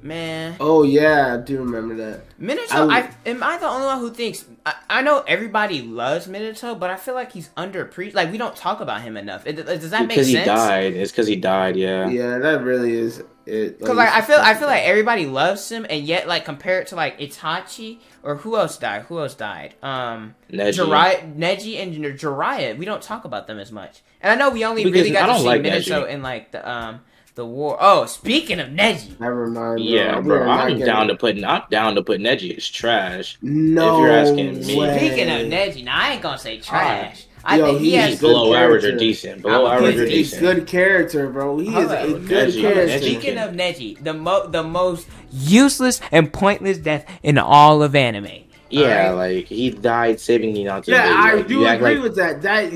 Man. Oh yeah, I do remember that. Minato, I- I, am I the only one who thinks? I, I know everybody loves Minato, but I feel like he's underappreciated. Like we don't talk about him enough. It, does that make sense? Because he died. It's because he died, yeah. Yeah, that really is it. Because like I feel, I feel like everybody loves him, and yet like compared to like Itachi or who else died? Who else died? Um, Neji. Jiraiya, Neji, and Jiraiya. We don't talk about them as much. And I know we only Because really got to don't see like Minato Neji. in like the um the war. Oh, speaking of Neji, Never mind. Bro. Yeah, We bro. are not I'm down to put not down to put Neji as trash. No, if you're asking me. way. speaking of Neji, now I ain't gonna say ah. trash. I Yo, think he he's has He's good below average or character. decent. Below I'm- average or He's a good character, bro. He Hold is a good Neji- character. Speaking of Neji, the mo the most useless and pointless death in all of anime. Yeah, Alright. like he died saving Minato. Yeah, but, I do agree like- with that. That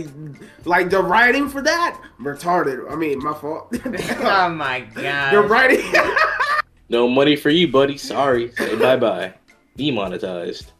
like the writing for that retarded. I mean, my fault. oh my god. the writing. No money for you, buddy. Sorry. Say bye bye. Demonetized.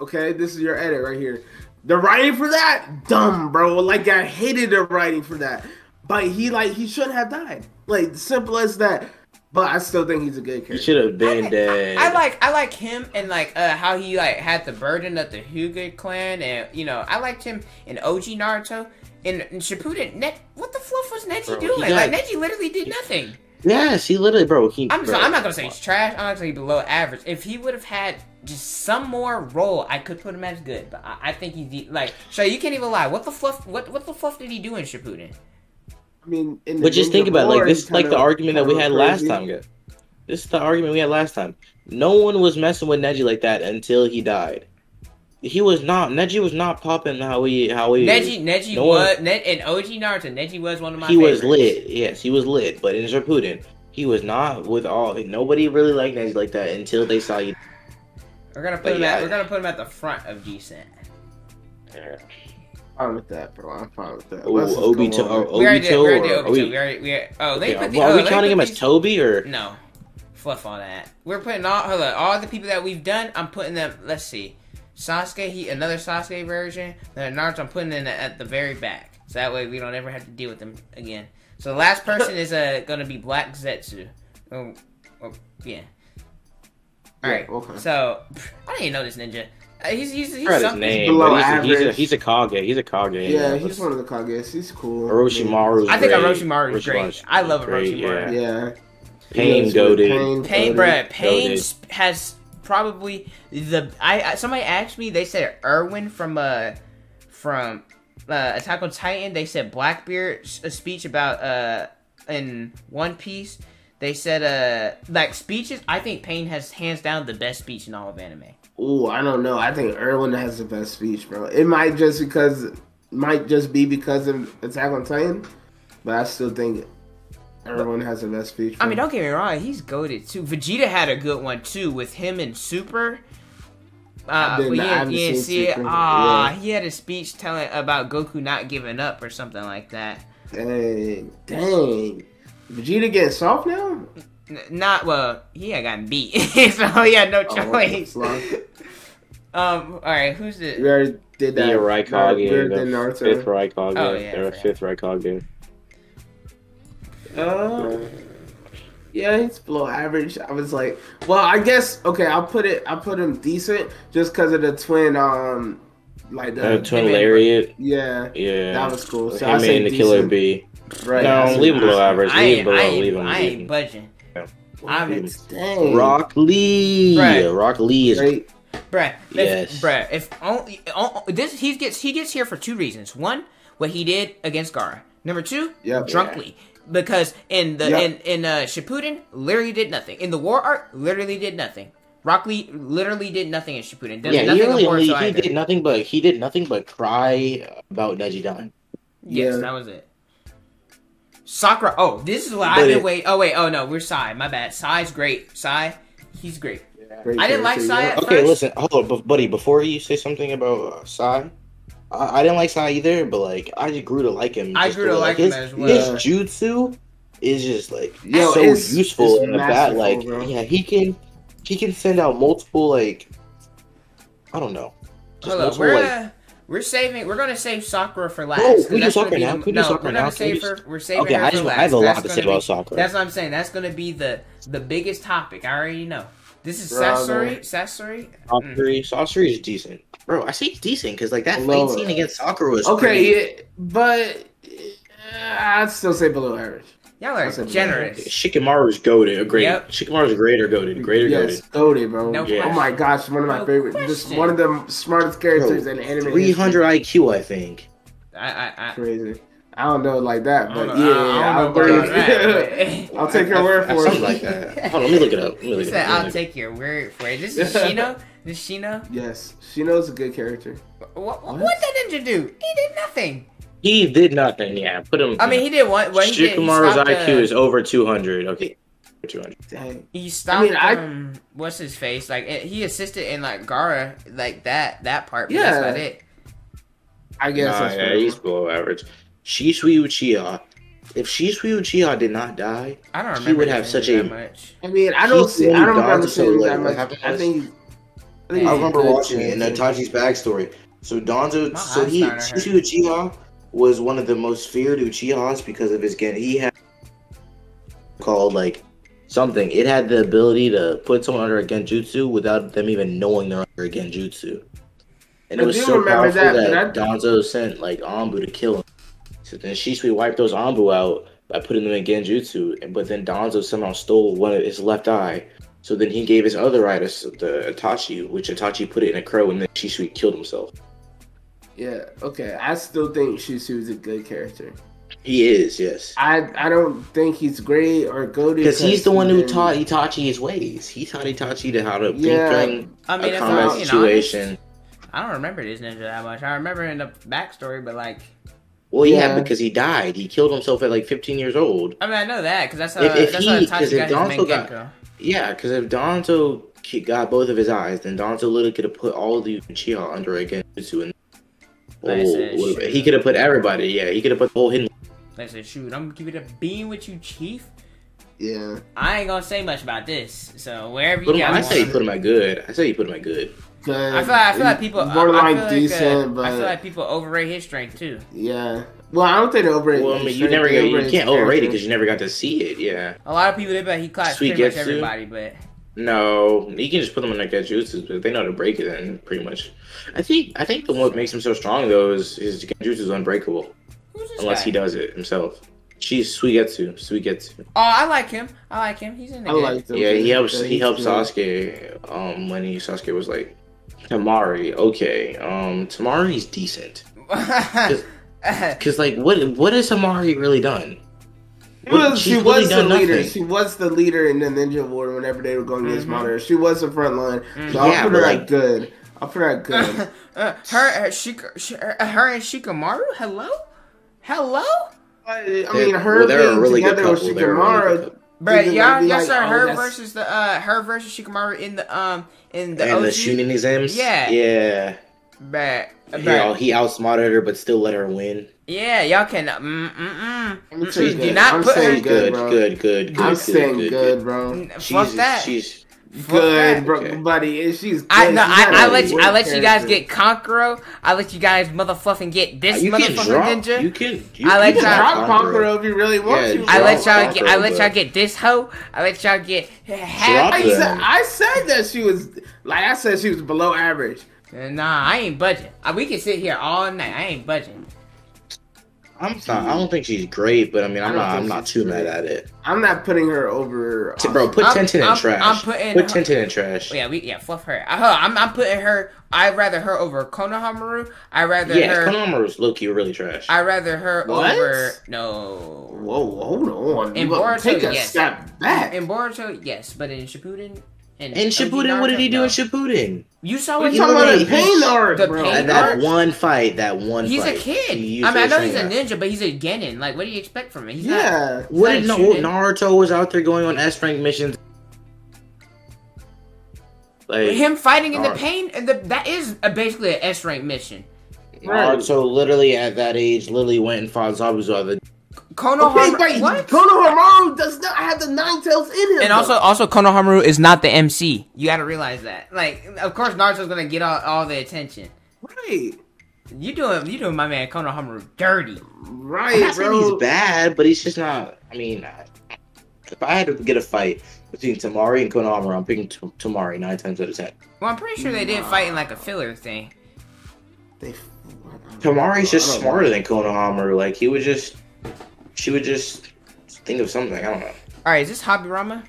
okay, this is your edit right here. The writing for that, dumb, bro. Like I hated the writing for that, but he like he shouldn't have died. Like simple as that. But I still think he's a good character. He character. should have been I, dead. I, I like I like him and like uh, how he like had the burden of the Hyuga clan and you know I liked him in OG Naruto in, in Shippuden. Net, what the fluff was Neji Bro, doing? got- like Neji literally did nothing. Yes, he literally, bro. He. I'm bro, sorry, I'm not gonna say he's trash. I'm not gonna say below average. If he would have had just some more role, I could put him as good. But I, I think he's like so you can't even lie. What the fluff? What what the fluff did he do in Shippuden? I mean, in the But just think about it, like this is like the kinda- argument that we kinda had last time, guys. This is the argument we had last time. No one was messing with Neji like that until he died. He was not. Neji was not popping how he how he. Neji Neji No was one- Net in OG Naruto. Neji was one of my. he was lit. Yes, he was lit. But in Shippuden, he was not with all. Nobody really liked Neji like that until they saw you. We're gonna put But him yeah, at we're gonna put him at the front of decent. Fine with that, bro. I'm fine with that. Oh, Let's just Obito, go on. or We already did. Obito, We already did or are we- We already. We already, oh, they okay, put the. well, oh, are we counting put him as Tobi or? No, fluff all that. We're putting all hold on, all the people that we've done. I'm putting them. Let's see, Sasuke. He another Sasuke version. Then Naruto. I'm putting in at the very back, so that way we don't ever have to deal with them again. So the last person is uh gonna be Black Zetsu. Oh, oh, yeah. All Yeah, right. okay. So I didn't even know this ninja. Uh, he's he's, he's I his something. name, below he's, a, he's, a, average. he's a Kage. He's a Kage. Yeah, he's one of the Kages. He's cool. Orochimaru's I think great. Orochimaru is great. Orochimaru's I love great, Orochimaru. yeah. Yeah. Pain Yes, goaded. Pain, Pain, bruh, Pain Goated. has probably the. I, I somebody asked me. They said Erwin from uh from uh, Attack on Titan. They said Blackbeard's a speech about uh in One Piece. They said uh like speeches. I think Pain has hands down the best speech in all of anime. Ooh, I don't know. I think Erwin has the best speech, bro. It might just because might just be because of Attack on Titan, but I still think Erwin has the best speech. I mean, don't get me wrong. He's goaded too. Vegeta had a good one too with him and Super. Uh, didn't- but I you haven't didn't, you didn't seen see it. Ah, yeah. he had a speech telling about Goku not giving up or something like that. dang, dang. Vegeta getting soft now? N- not well. He had gotten beat, so he had no Oh, what the choice. fuck? um. All right. Who's We the? already did that. The Raikage, Weird the Naruto. fifth Raikage, Oh, yeah, or I forgot. fifth Raikage. Uh, yeah, he's below average. I was like, well, I guess okay. I'll put it. I'll put him decent just because of the twin. Um, like the Uh, Twin Lariat, yeah, yeah. that was cool. So him I say and the Killer decent. Bee. Right. No, leave him below average. I Leave him ain't. below. Leave him. I ain't budging, What? I'm- Dang. Rock Lee. Right. Rock Lee is Great. bruh. If, Yes. bruh. If only oh, this he gets he gets here for two reasons. One, what he did against Gaara. Number two, Yep. Drunk Lee. Because in the Yep. in in uh, Shippuden, literally did nothing. In the War Art, literally did nothing. Rock Lee literally did nothing in Shippuden. Did Yeah, he nothing really in only Boruto he did nothing but he did nothing but cry about Neji dying. Yes, Yeah. that was it. Sakura. Oh, this is what But I've been it- waiting. Oh wait. Oh no, we're Sai. My bad. Sai's great. Sai, he's great. Great I didn't like character, Sai at Okay, first- listen, hold on, bu- buddy. Before you say something about uh, Sai, I, I didn't like Sai either, but like I just grew to like him. I grew to way- like his, him as well. His jutsu is just like Yo, so it's- useful it's in a bat. Like bro. yeah, he can he can send out multiple like I don't know. Just Hold up, multiple, we're like, we're saving. We're gonna save Sakura for last. Bro, 'cause can we do that's Sakura now? the- Can we do no, Sakura we're now? gonna we save her. We're saving okay, her I for last. I have a lot That's to say gonna about Sakura. That's what I'm saying. That's gonna be the the biggest topic. I already know. This is Brother. Sasori. Sasori. Sakura, Sakura is decent, bro. I say he's decent because like that Below fight scene against Sakura was Okay, pretty- yeah, but uh, I'd still say below average. Y'all are That's a- generous. Shikamaru's goaded, a great. Yep. Shikamaru's great or goaded, great or yes, goaded. goated, bro. No Oh my gosh, one of my No favorite. This question. one of the smartest characters Bro, in anime. Three hundred IQ, I think. I I I. Crazy. I don't know it like that, but don't yeah, know- I don't know I'll about that, but- I'll take your word for it. Something like that. Hold on, let me look it up. Let me He look it said, up. "I'll take your word for it." This is Shino. This is Shino. Yes, she knows a good character. What, what, What? that ninja do? He did nothing. He did nothing. Yeah, put him. I mean, he did one. What he did, he Shikamaru's IQ uh, is over two hundred. Okay, two hundred. Dang. He stopped. mean, I- um, what's his face? Like it, he assisted in like Gaara, like that that part. Yeah. that's not it. I guess Nah, that's yeah, fair. he's below average. Shisui Uchiha. If Shisui Uchiha did not die, I don't remember. He remember. would have such that a- much. I mean, I don't see. I don't remember Danzo, seeing that much. I think. I think I I remember watching it in character. Itachi's backstory. So Danzo, My so he starting to hurt. Shisui Uchiha was one of the most feared Uchihas because of his gen. He had called like something. It had the ability to put someone under a genjutsu without them even knowing they're under a genjutsu. And it was so powerful that, that, I- Danzo sent like Anbu to kill him. So then Shisui wiped those Anbu out by putting them in genjutsu, and but then Danzo somehow stole one of his left eye. So then he gave his other eye to the Itachi, which Itachi put it in a crow, and then Shisui killed himself. Yeah. Okay. I still think Shisui's a good character. He is, yes. I I don't think he's great or goaded Because he's the one who been- taught Itachi his ways. He taught Itachi to how to Yeah. think during I mean, a combat I'm being situation. honest, I don't remember this ninja that much. I remember in the backstory, but like, Well, yeah, Yeah. because he died. He killed himself at like 15 years old. I mean, I know that because that's how If- if that's he- how 'cause Itachi if got his got- Mangekyou. Yeah, because if Danzo ki- got both of his eyes, then Danzo literally could have put all the Uchiha under a Genjutsu. And Nice, whole- uh, he could have put everybody. Yeah, he could have put the whole hidden. They said, "Shoot, I'm gonna keep it a beam with you, Chief." Yeah. I ain't gonna say much about this. So wherever you Put him, I say you put him at good. I say you put him at good. Good. I feel like, I feel like people I- borderline I feel like, uh, but I feel like people overrate his strength too. yeah. Well, I don't think they overrate. Well, I his mean, you never got, you can't his overrate it because you never got to see it. Yeah. A lot of people they bet he clapped Sweet pretty much Getsu. everybody, but No, you can just put them in like that jutsu, but they know how to break it, then pretty much. I think I think the what makes him so strong though is his genjutsu is unbreakable unless guy? he does it himself. She's Suigetsu. Suigetsu. Oh, I like him. I like him. He's in the I good. like them. Yeah, he helps. He helps helped. Sasuke. Um, when he Sasuke was like Temari. Okay. Um, Temari's decent. Cause like, what what has Temari really done? She was, She's she was the leader. nothing. She was the leader in the Ninja War whenever they were going against Mhm. Madara. She was the front line. Mhm. So I'll Yeah, put her like- at good. I'll put her at good. uh, her, her, Shika, sh- uh, her and Shikamaru. Hello, hello, I, I mean, her well, they're a being really good together with couple. They're a really good Shikamaru. couple. Bruh, Even Y'all, y'all saw oh, her versus the uh, her versus Shikamaru in the um in the and OG. the chunin exams. Yeah. Yeah. Bruh, He, bruh. he outsmarted her, but still let her win. Yeah, y'all can. Mm, mm, mm. Let me tell you Do not I'm put saying her. good, Good, bro. good, good, good. I'm good, saying good, good, bro. Fuck She's, that. she's Good, that. bro, Okay. buddy. and She's. Good. I no, She's not I, I a let you, I let you guys get Kankuro. I let you guys motherfucking get this you motherfucking drop. ninja. You can. You, I let You can y'all- drop Kankuro if you really want Yeah, to. I let y'all Drop get. I let y'all get this hoe. I let y'all get half. I said, I said that she was like I said she was below average. Nah, I ain't budging. Uh, We can sit here all night. I ain't budging. I'm not. I don't think she's great, but I mean, I I'm don't I'm not too great. mad at it. I'm not putting her over. T- Bro, put I'm- Tenten in I'm- trash. I'm putting put her- Tenten in trash. Oh, yeah, we yeah fluff her. Uh, I'm I'm putting her. I'd rather her over Konohamaru. I rather Yeah, her. Konohamaru's low key really trash. I rather her What? over no. Whoa, hold on. In You Boruto, take a yes. step back. In Boruto, yes, but in Shippuden. And in oh, Shippuden, what did he do no. in Shippuden? You saw What what you he talking about literally- the pain arc, the bro? pain That, that one fight, that one He's fight. a kid. he I mean, I know he's a Sharingan. ninja, but he's a genin. Like, what do you expect from him? He's not. Yeah. What did no. Naruto was out there going on S rank missions? Like Him fighting in the pain, and the, that is a, basically an S rank mission. Right. Naruto literally at that age literally went and fought Zabuza. The Konohamaru. Okay, wait, what? Konohamaru does not have the nine tails in him. And though. also, also Konohamaru is not the MC. You gotta realize that. Like, of course, Naruto's gonna get all, all the attention. right, You doing, you doing my man Konohamaru dirty. I'm right, not saying he's bad, but he's just not. I mean, if I had to get a fight between Temari and Konohamaru, I'm picking T- Temari nine times out of ten. Well, I'm pretty sure they did fight in like a filler thing. They, Temari's just I don't smarter than Konohamaru. Like he would just, she would just think of something. I don't know. All right, is this Habirama?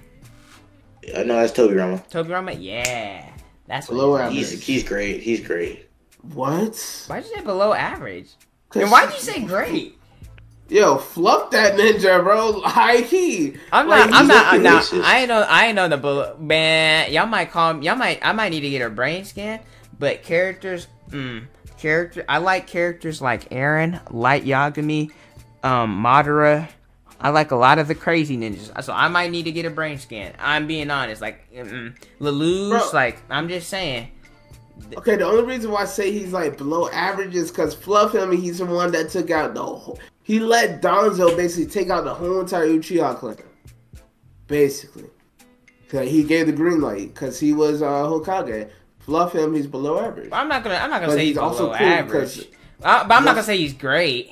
I know that's Toby Rama. Tobirama? Yeah, that's what. Below it is. average. He's he's great. He's great. What? Why'd you say below average? And why'd you say great? Yo, fluff that ninja, bro. High key. I'm Like, not. I'm not. I'm not. I ain't know. I ain't know the below. Man, y'all might call. me- Y'all might. I might need to get a brain scan. But characters. Mm, character. I like characters like Eren, Light Yagami, um, Madara. I like a lot of the crazy ninjas. So I might need to get a brain scan. I'm being honest. Like, mm, Lelouch. Like, I'm just saying. Okay, the only reason why I say he's like below average is because Fluff him, he's the one that took out the whole. He let Danzo basically take out the whole entire Uchiha clan. Basically. 'Cause he gave the green light because he was uh, Hokage. Fluff him, he's below average. I'm not gonna. I'm not gonna But say he's he's, also below cool average. Uh, but I'm not gonna say he's great.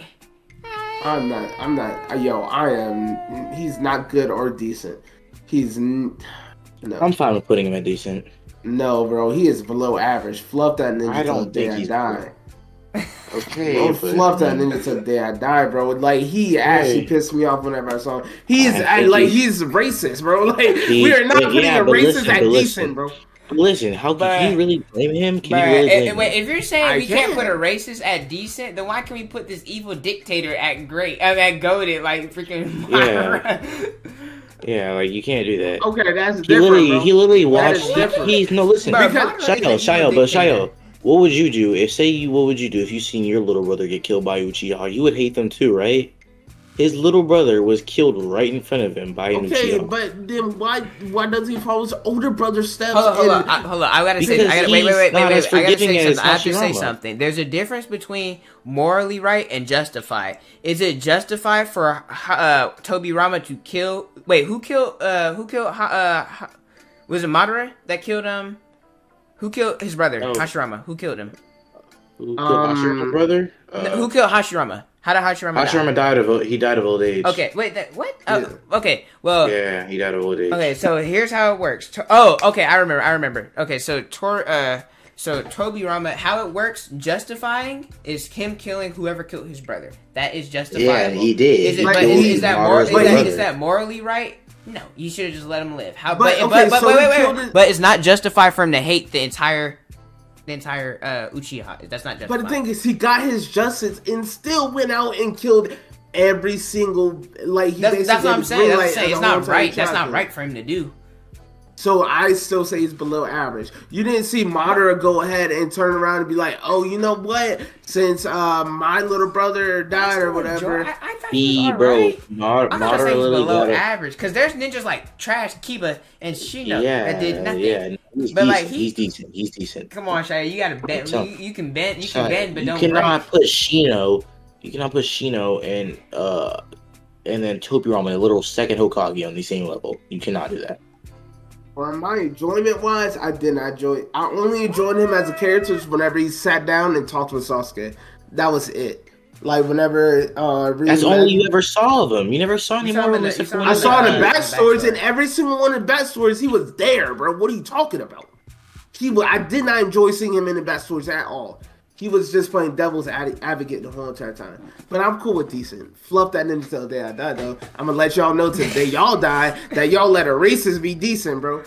I'm not. I'm not. uh, Yo, I am. He's not good or decent. He's n- no, I'm fine with putting him at decent. no, bro. He is below average. Fluff that ninja I till don't the day I die. Okay, Bro, but- fluff that ninja till the day I die, bro. Like he actually Hey. pissed me off whenever I saw him. He's I I, like he's- he's racist, bro. Like He- we are not yeah, putting a racist listen, at but listen. decent, bro. Listen, how But- can you really blame him? Can But you really blame wait, if you're saying I we can't can. put a racist at decent, then why can we put this evil dictator at great? I mean, at goaded like freaking. Yeah. Yeah, like you can't do that. Okay, that's He different, literally, bro. he literally watched. is different. He's no listen. Bro, Because- Madara Chayil, Chayil, but dictator. Chayil, what would you do if, say, you, what would you do if you seen your little brother get killed by Uchiha? You would hate them too, right? His little brother was killed right in front of him by an Okay, Uchiha. but then why why doesn't he follow his older brother's steps? Hold on, hold on, and- I, hold on. I gotta say, Because I gotta wait, wait, he's wait, wait, not wait. as I gotta forgiving say as something. I have to say Hashirama. something. There's a difference between morally right and justified. Is it justified for uh, Tobirama to kill? Wait, who killed? Uh, who killed? Ha- Uh, Ha- was it Madara that killed him? Who killed his brother Oh. Hashirama? Who killed him? Who killed Um, Hashirama brother? No, Uh, who killed Hashirama? How did Hashirama? die? Died of he died of old age. Okay, wait. That, what? Uh, Okay, well. Yeah, he died of old age. Okay, so here's how it works. To- oh, okay, I remember. I remember. Okay, so Tor, uh, so Tobirama, how it works, justifying is him killing whoever killed his brother. That is Yeah, he did. Is it? He But is, is that Madara's? Is that, is that morally right? No, you should have just let him live. How? But But, but okay, but, so wait, wait, wait, killed wait. But it's not justified for him to hate the entire, the entire uh, Uchiha. That's not justified. But the thing is, he got his justice and still went out and killed every single like. He that's, basically that's what I'm saying. That's, what I'm saying. It's not right. That's not right for him to do. So I still say he's below average. You didn't see Madara go ahead and turn around and be like, "Oh, you know what? Since uh, my little brother died or whatever." I, I thought He, he was bro, alright. Mar- I'm gonna Madara he's literally below got average because there's ninjas like Trash, Kiba, and Shino Yeah, that did nothing. yeah. He's, But, decent. like, he- he's decent. He's decent. Come on, Shay, you gotta bend. You, you can bend. You Son, can bend, but you don't cannot break. put Shino. You cannot put Shino and uh and then Tobirama, a little second Hokage on the same level. You cannot do that. For my enjoyment wise, I did not enjoy. I only enjoyed him as a character whenever he sat down and talked with Sasuke. That was it. Like whenever uh, That's Ryu all you ever saw of him. You never saw You any saw more in of the- him. you saw I in saw the Yeah, backstories, and every single one of the backstories, he was there, bro. What are you talking about? He, I did not enjoy seeing him in the backstories at all. He was just playing devil's ad- advocate the whole entire time. But I'm cool with decent. Fluff that ninja till the day I die, though. I'm gonna let y'all know till the day y'all die that y'all let a racist be decent, bro.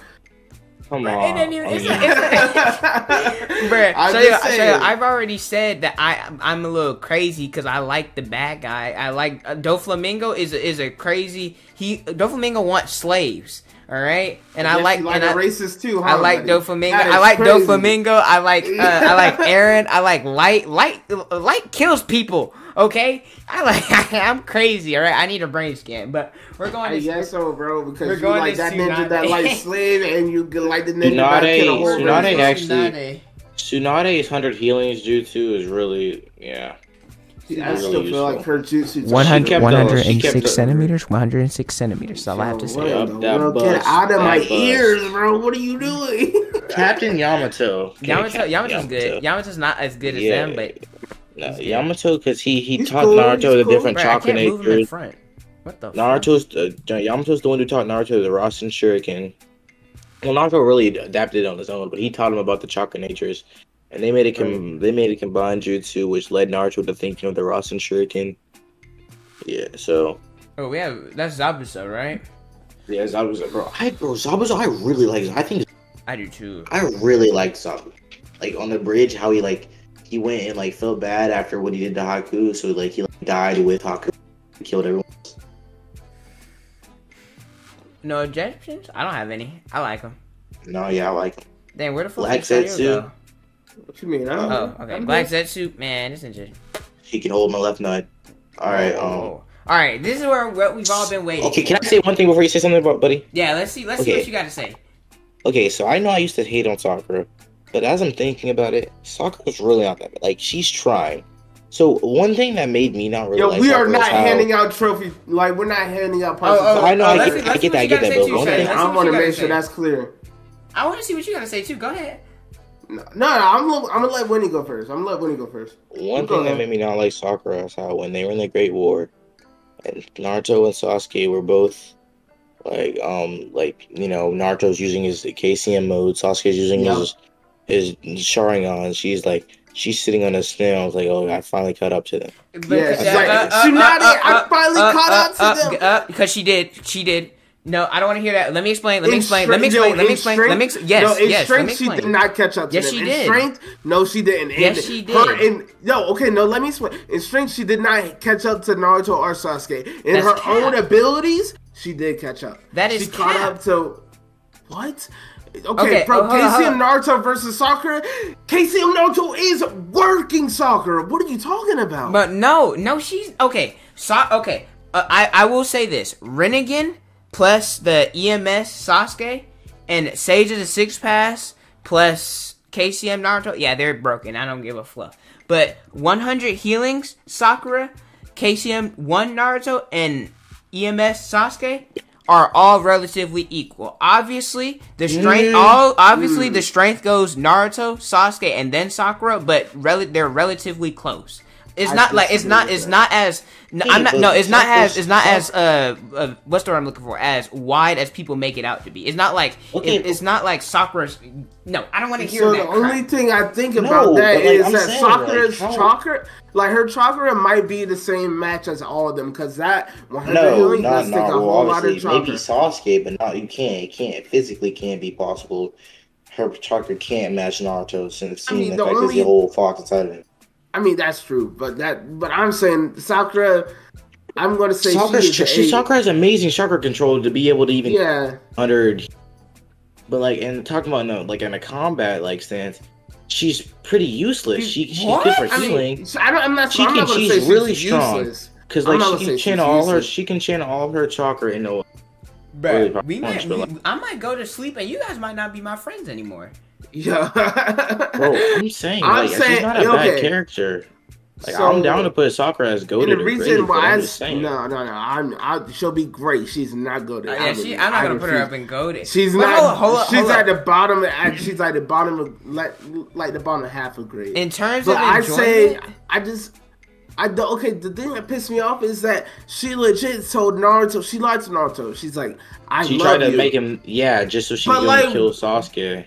Come It on. ain't even- I it's mean, not- it's Bruh, I'm so, just so saying. I've already said that I I'm a little crazy because I like the bad guy. I like uh, Doflamingo is a, is a crazy he Doflamingo wants slaves. All right, and I Yes, like you and a I, racist too. I like buddy? Doflamingo. I like crazy. Doflamingo. I like uh, I like Eren. I like Light. Light Light kills people. Okay, I like I'm crazy. All right, I need a brain scan, but we're going I to guess so, bro. We're Because you going like to that ninja that like slave, and you like the ninja Tsunade- that kill a whole Tsunade race. actually- Tsunade's hundred healings jutsu is really yeah. See, I Really still feel useful. like her jutsu. 100, kept the- she kept 106 centimeters. 106 centimeters. That's all I have to say. what Yup, in the that bus, Get out of my bus. ears, bro. What are you doing? Captain Yamato. Yamato, Captain Yamato's good. Yamato's not as good as Yeah. them, but No, Yamato because he he He's taught cool, Naruto the cool. different bro, chakra can't move him in natures. front. What the? Naruto's uh, Yamato's the one who taught Naruto the Rasen Shuriken. Well, Naruto really adapted it on his own, but he taught him about the chakra natures, and they made a com- they made a combined jutsu, which led Naruto to thinking of the Rasen Shuriken. Yeah, so Oh, we have that's Zabuza, right? yeah, Zabuza, bro. I bro Zabuza, I really like. I think I do too. I really like Zabuza. Like on the bridge, how he like he went and like felt bad after what he did to Haku, so like he like, died with Haku, killed everyone. No objections? I don't have any. I like them. No, yeah, I like him. Damn, where the fuck Black did Zetsu. go? What you mean? I don't Oh, know. okay. I'm Black good. Zetsu, man, this is just. He can hold my left nut. All right. Oh, Um. All right, this is where what we've all been waiting. Okay, can. I say one thing before you say something about buddy? Yeah, let's see. Let's see what you got to say. Okay, so I know I used to hate on soccer, but as I'm thinking about it, Sakura's really not that bad. Like she's trying. So one thing that made me not really Yo, like we are not how- handing out trophies. Like we're not handing out Oh, oh, I know, oh, I let's get- see- I let's see get that, I you get gotta that, but one thing- I what want you to gotta make sure say. that's clear. I want to see what you got to say too. Go ahead. No, no, I'm gonna- I'm gonna let Winy go first. I'm gonna let Winy go first. One Go thing that made me not like Sakura is how when they were in the Great War, and Naruto and Sasuke were both like um like you know Naruto's using his KCM mode, Sasuke's using Yeah. his his Sharingan. She's like she's sitting on a snail. I was like, oh, I finally caught up to them. But- Yes, uh, it's like, uh, uh, Tsunade, uh, I finally caught up to them. uh, because she did. She did. No, I don't want to hear that. Let me explain. Let me explain. Let me explain. Let me explain. Let me explain. yes, no, in yes. Let strength, she did not catch up to Yes, them. she in did. strength, no, she didn't. Yes, And she Her did. in yo, okay, no, let me explain. In strength, she did not catch up to Naruto or Sasuke. In That's her cap. own abilities, she did catch up. That is she caught up to what? Okay, Okay, bro, oh, hold on, hold KCM Naruto versus Sakura. KCM Naruto is working Sakura. What are you talking about? But no, no, she's okay. So okay, uh, I I will say this: Rinnegan plus the EMS Sasuke and Sage of the Six Paths plus KCM Naruto. Yeah, they're broken. I don't give a fluff. But 100 healings Sakura, KCM one Naruto, and EMS Sasuke are all relatively equal. Obviously, the strength Mm. all obviously the strength goes Naruto, Sasuke, and then Sakura, but rel- they're relatively close. It's I not like it's not it's that. not as no, I'm not no it's not as it's not as uh, uh what's the word I'm looking for as wide as people make it out to be. It's not like Okay, it- it's not like Sakura's. No, I don't want to hear So that. the only thing I think No, about that like, is I'm that saying, like, chakra, like her chakra, might be the same match as all of them because that 100 No, healing not does not a well, whole lot of maybe. Sasuke, but not you can't. It can't physically can't be possible. Her chakra can't match Naruto since I mean, seeing the the fact there's only- the whole fox inside of him. I mean, that's true, but that, but I'm saying Sakura. I'm gonna say Sakura, she is she, a- Sakura has amazing chakra control to be able to even Yeah, under. But like, and talking about no, like in a combat like stance, she's pretty useless. She she's What? good for I healing mean, I don't, I'm not. She I'm can- not she's say she's really strong. useless. because like she can say channel she's all her she can channel all her chakra into. Bruh, really we might, we- I might go to sleep and you guys might not be my friends anymore. Yeah, Bro, I'm saying I'm like saying- she's not a okay. bad character. Like So- I'm down to put Sakura as And goaded the reason graded, why, I'm I, saying. no, no, no, I'm, I, she'll be great. She's not good. Uh, yeah, she, I'm not gonna put her up in goaded. She's But not. hold up, hold up, she's hold at up. the bottom. At, she's at the bottom of like, like the bottom half of grade. In terms but of I enjoyment, say, I just, I do, okay. The thing that pissed me off is that she legit told Naruto. She lied to Naruto. She's like, I She love tried to you. make him, yeah, just so she But, could like- kill Sasuke.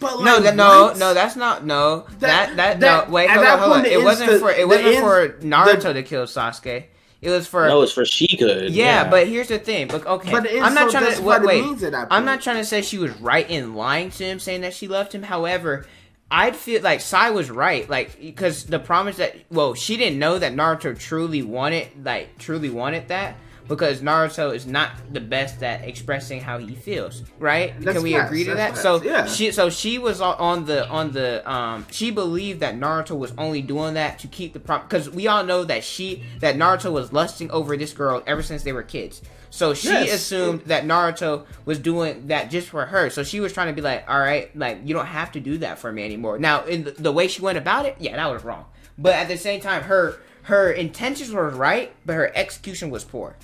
But no, that, no, no, that's not no. That That- that, that- no. Wait, hold that on, hold on. It wasn't insta- for it wasn't ins- for Naruto the- to kill Sasuke. It was for No, it's for she could. yeah, but here's the thing. Look, okay, But I'm not insult trying to what wait. means I'm not trying to say she was right in lying to him, saying that she loved him. However, I'd feel like Sai was right, like because the promise that well, she didn't know that Naruto truly wanted, like truly wanted that. Because Naruto is not the best at expressing how he feels, right? That's Can we agree to that? that's So yeah. she so she was on- on the on the um she believed that Naruto was only doing that to keep the prop because we all know that she that Naruto was lusting over this girl ever since they were kids. So she Yes. assumed that Naruto was doing that just for her. So she was trying to be like, all right, like you don't have to do that for me anymore. Now, in the, the way she went about it, yeah, that was wrong. But at the same time, her her intentions were right, but her execution was poor.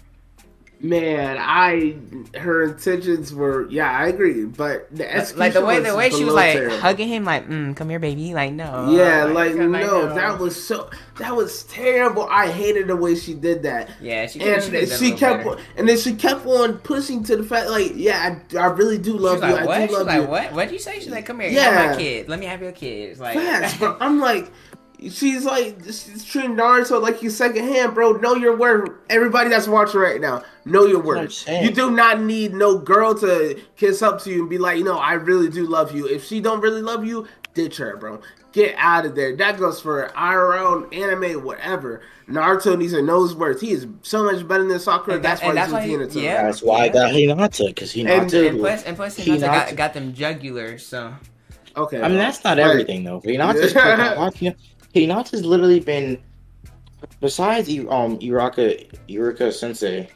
Man, I her intentions were yeah, I agree, but the execution like the way the way she was like terrible. hugging him, like, mm, come here, baby. Like no, Yeah, like come, no, that was so that was terrible. I hated the way she did that. yeah. She, And she, could've done a she kept, better. on, and then she kept on pushing to the fact, like, yeah, I, I really do love you. like, what? I She's do love like, you. what? What'd you say? She's like, come here, Yeah. my kid. Let me have your kids. Like, Facts, bro. I'm like, she's like, she's treating Naruto like he's second hand, bro. Know your worth. Everybody that's watching right now, know your worth. saying. You do not need no girl to kiss up to you and be like, you know, I really do love you. If she don't really love you, ditch her, bro. Get out of there. That goes for IRL, anime, whatever. Naruto needs to know his worth. He is so much better than Sakura. And That's that- why and he's that's with why he- Hinata. yeah. That's why I got Hinata because Hinata. and plus, and plus, Hinata- Hinata got, got them jugulars. So Okay. I mean, that's not But- everything though. Hinata's Yeah. Hinata's literally been besides I- um Iruka Iruka Sensei.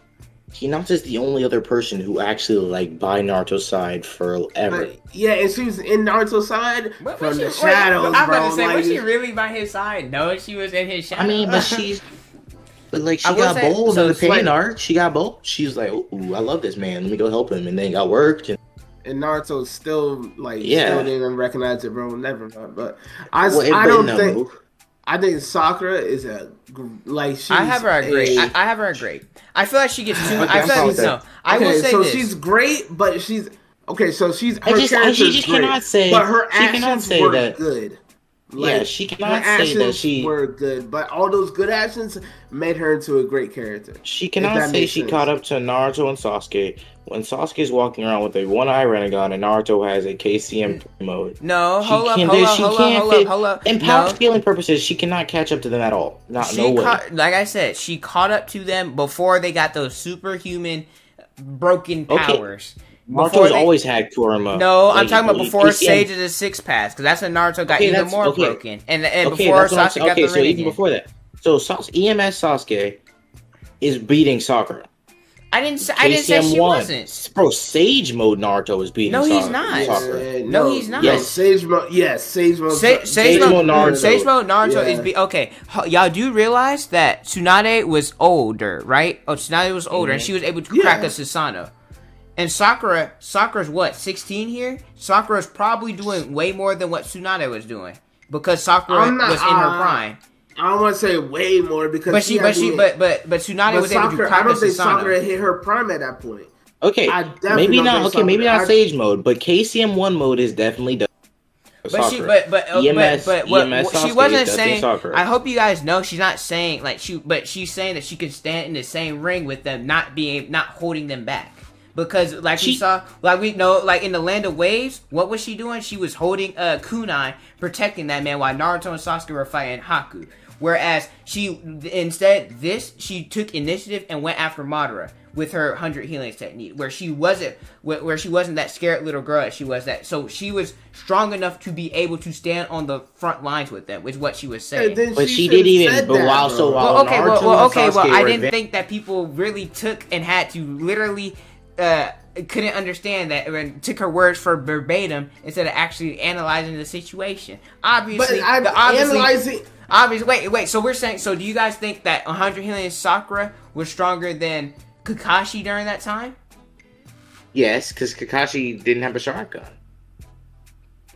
Hinata's the only other person who actually like by Naruto's side forever. But, yeah, and she was in Naruto's side What- from was the she- wait, shadows, I'm about bro. to say, like, was she really by his side? No, she was in his shadow. I mean, but she's but like she I got say- bold so in the it's like- pain art. She got bold. She was like, "Ooh, I love this man. Let me go help him." And then got worked. And and Naruto still like Yeah. still didn't recognize it, bro. Never mind. But I, Well, I don't no. think I think Sakura is a like she's I have her a great. a- I, I have her a great. I feel like she gets too. Okay, I I'm feel like no. that. I will okay, say so this. she's great, but she's okay. So she's her I just, I, she is just great, cannot say. but her she cannot actions say were that. good. yeah, she her cannot say that she. were good, but all those good actions made her into a great character. She cannot say she sense. caught up to Naruto and Sasuke when Sasuke's walking around with a one-eye Rinnegan and Naruto has a KCM mode. no. She Hold up. can't- Hold up. she Hold up. can't Hold up. Hold up. In power No. scaling purposes, she cannot catch up to them at all. Not She no way. caught, like I said, she caught up to them before they got those superhuman broken powers. Before Naruto's they- always had Kurama. No, I'm talking about before he- Sage of the Six Paths, because that's when Naruto got Okay, even more okay. broken, and and Okay, before that's what I'm Sasuke got okay, the so even before that, so Sas- EMS Sasuke is beating Sakura. I didn't say I didn't say KCM she won. wasn't. Bro, Sage mode Naruto is beating. No, he's not. Sakura. Yeah, No, he's not. Yes, Sage Mode. Yes, Sage Mode. Sa- Sage, Sage mode, mode Naruto. Sage mode Naruto Yeah. is be okay. Y'all do realize that Tsunade was older, right? Oh, Tsunade was older, and she was able to crack Yeah. a Susanoo. And Sakura, Sakura's what, 16 here? Sakura's probably doing way more than what Tsunade was doing because Sakura not- was in her uh, prime. I don't want to say way more because But she, had but she, to- but but but Tsunade but was able to I don't think Sakura Susanoo. hit her prime at that point. Okay, I maybe don't not. think Okay, maybe not I- Sage mode, but KCM one mode is definitely done. But she, but but uh, EMS but, but what, EMS what- she wasn't saying. soccer. I hope you guys know she's not saying like she, but she's saying that she can stand in the same ring with them, not being not holding them back. Because like we She- saw, like we know, like in the Land of Waves, what was she doing? She was holding uh Kunai, protecting that man while Naruto and Sasuke were fighting Haku. Whereas she instead this she took initiative and went after Madara with her hundred healing technique, where she wasn't where where she wasn't that scared little girl as she was that. So she was strong enough to be able to stand on the front lines with them, is what she was saying. But she should've didn't even- but that, while- so while- well, okay, well, well, okay, well, I didn't advan- think that people really took and had to literally uh couldn't understand that and took her words for verbatim instead of actually analyzing the situation. but Obviously, I'm the, obviously, analyzing. Obviously, wait, wait. So we're saying, so do you guys think that 100 healing Sakura was stronger than Kakashi during that time? yes, because Kakashi didn't have a Sharingan.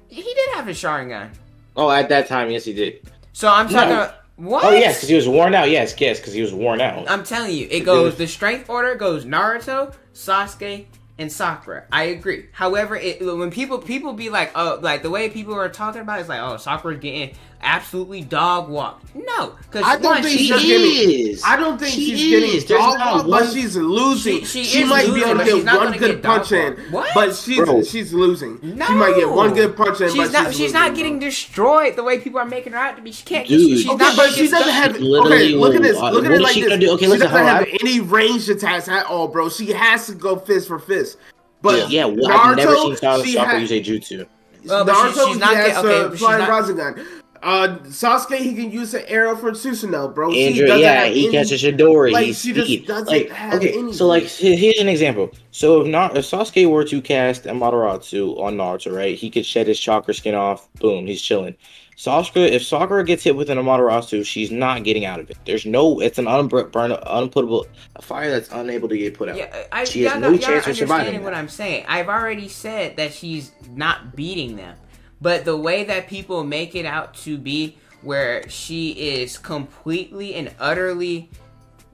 He did have a Sharingan. Oh, at that time, yes, he did. So I'm talking No. about what? Oh, yes, because he was worn out. Yes, yes, because he was worn out. I'm telling you, it goes. The strength order goes Naruto, Sasuke, and Sakura. I agree. However, it, when people people be like, oh, like the way people are talking about it is like, oh, Sakura's getting absolutely dog walked. No, because I don't one, think she, she's She getting- is. I don't think She she's is. getting There's dog not walked, but she's losing. She- She, she might losing, be able to get one good get punch in. What? but she's Bro. she's losing. no, She might get one good punch in, She's but not. she's, She's, not getting bro. destroyed the way people are making her out to be. She can't. Dude. she's Okay, not but she doesn't stuck. have. Literally Okay, look at this. Look at what it is like this. gonna do? Okay, she doesn't have any ranged attacks at all, bro. She has to go fist for fist. But yeah, well, I've never seen Sakura she Sakura had- use a jutsu. Well, but she- Naruto, she's not he has get- okay, the but she's flying not- Rasengan. Uh, Sasuke, he can use an arrow from Susanoo, bro. She Andrew, doesn't yeah, have he any- catches Chidori. like, he's she just doesn't like, have okay, anything. so like here's an example. So if not if Sasuke were to cast a Amaterasu on Naruto, right, he could shed his chakra skin off. Boom, he's chilling. Sakura, if Sakura gets hit with an Amaterasu, she's not getting out of it. There's no, it's an unburn, unputable, a fire that's unable to get put out. Yeah, I, She has y'all no chance not of surviving what that. I'm saying. I've already said that she's not beating them, but the way that people make it out to be, where she is completely and utterly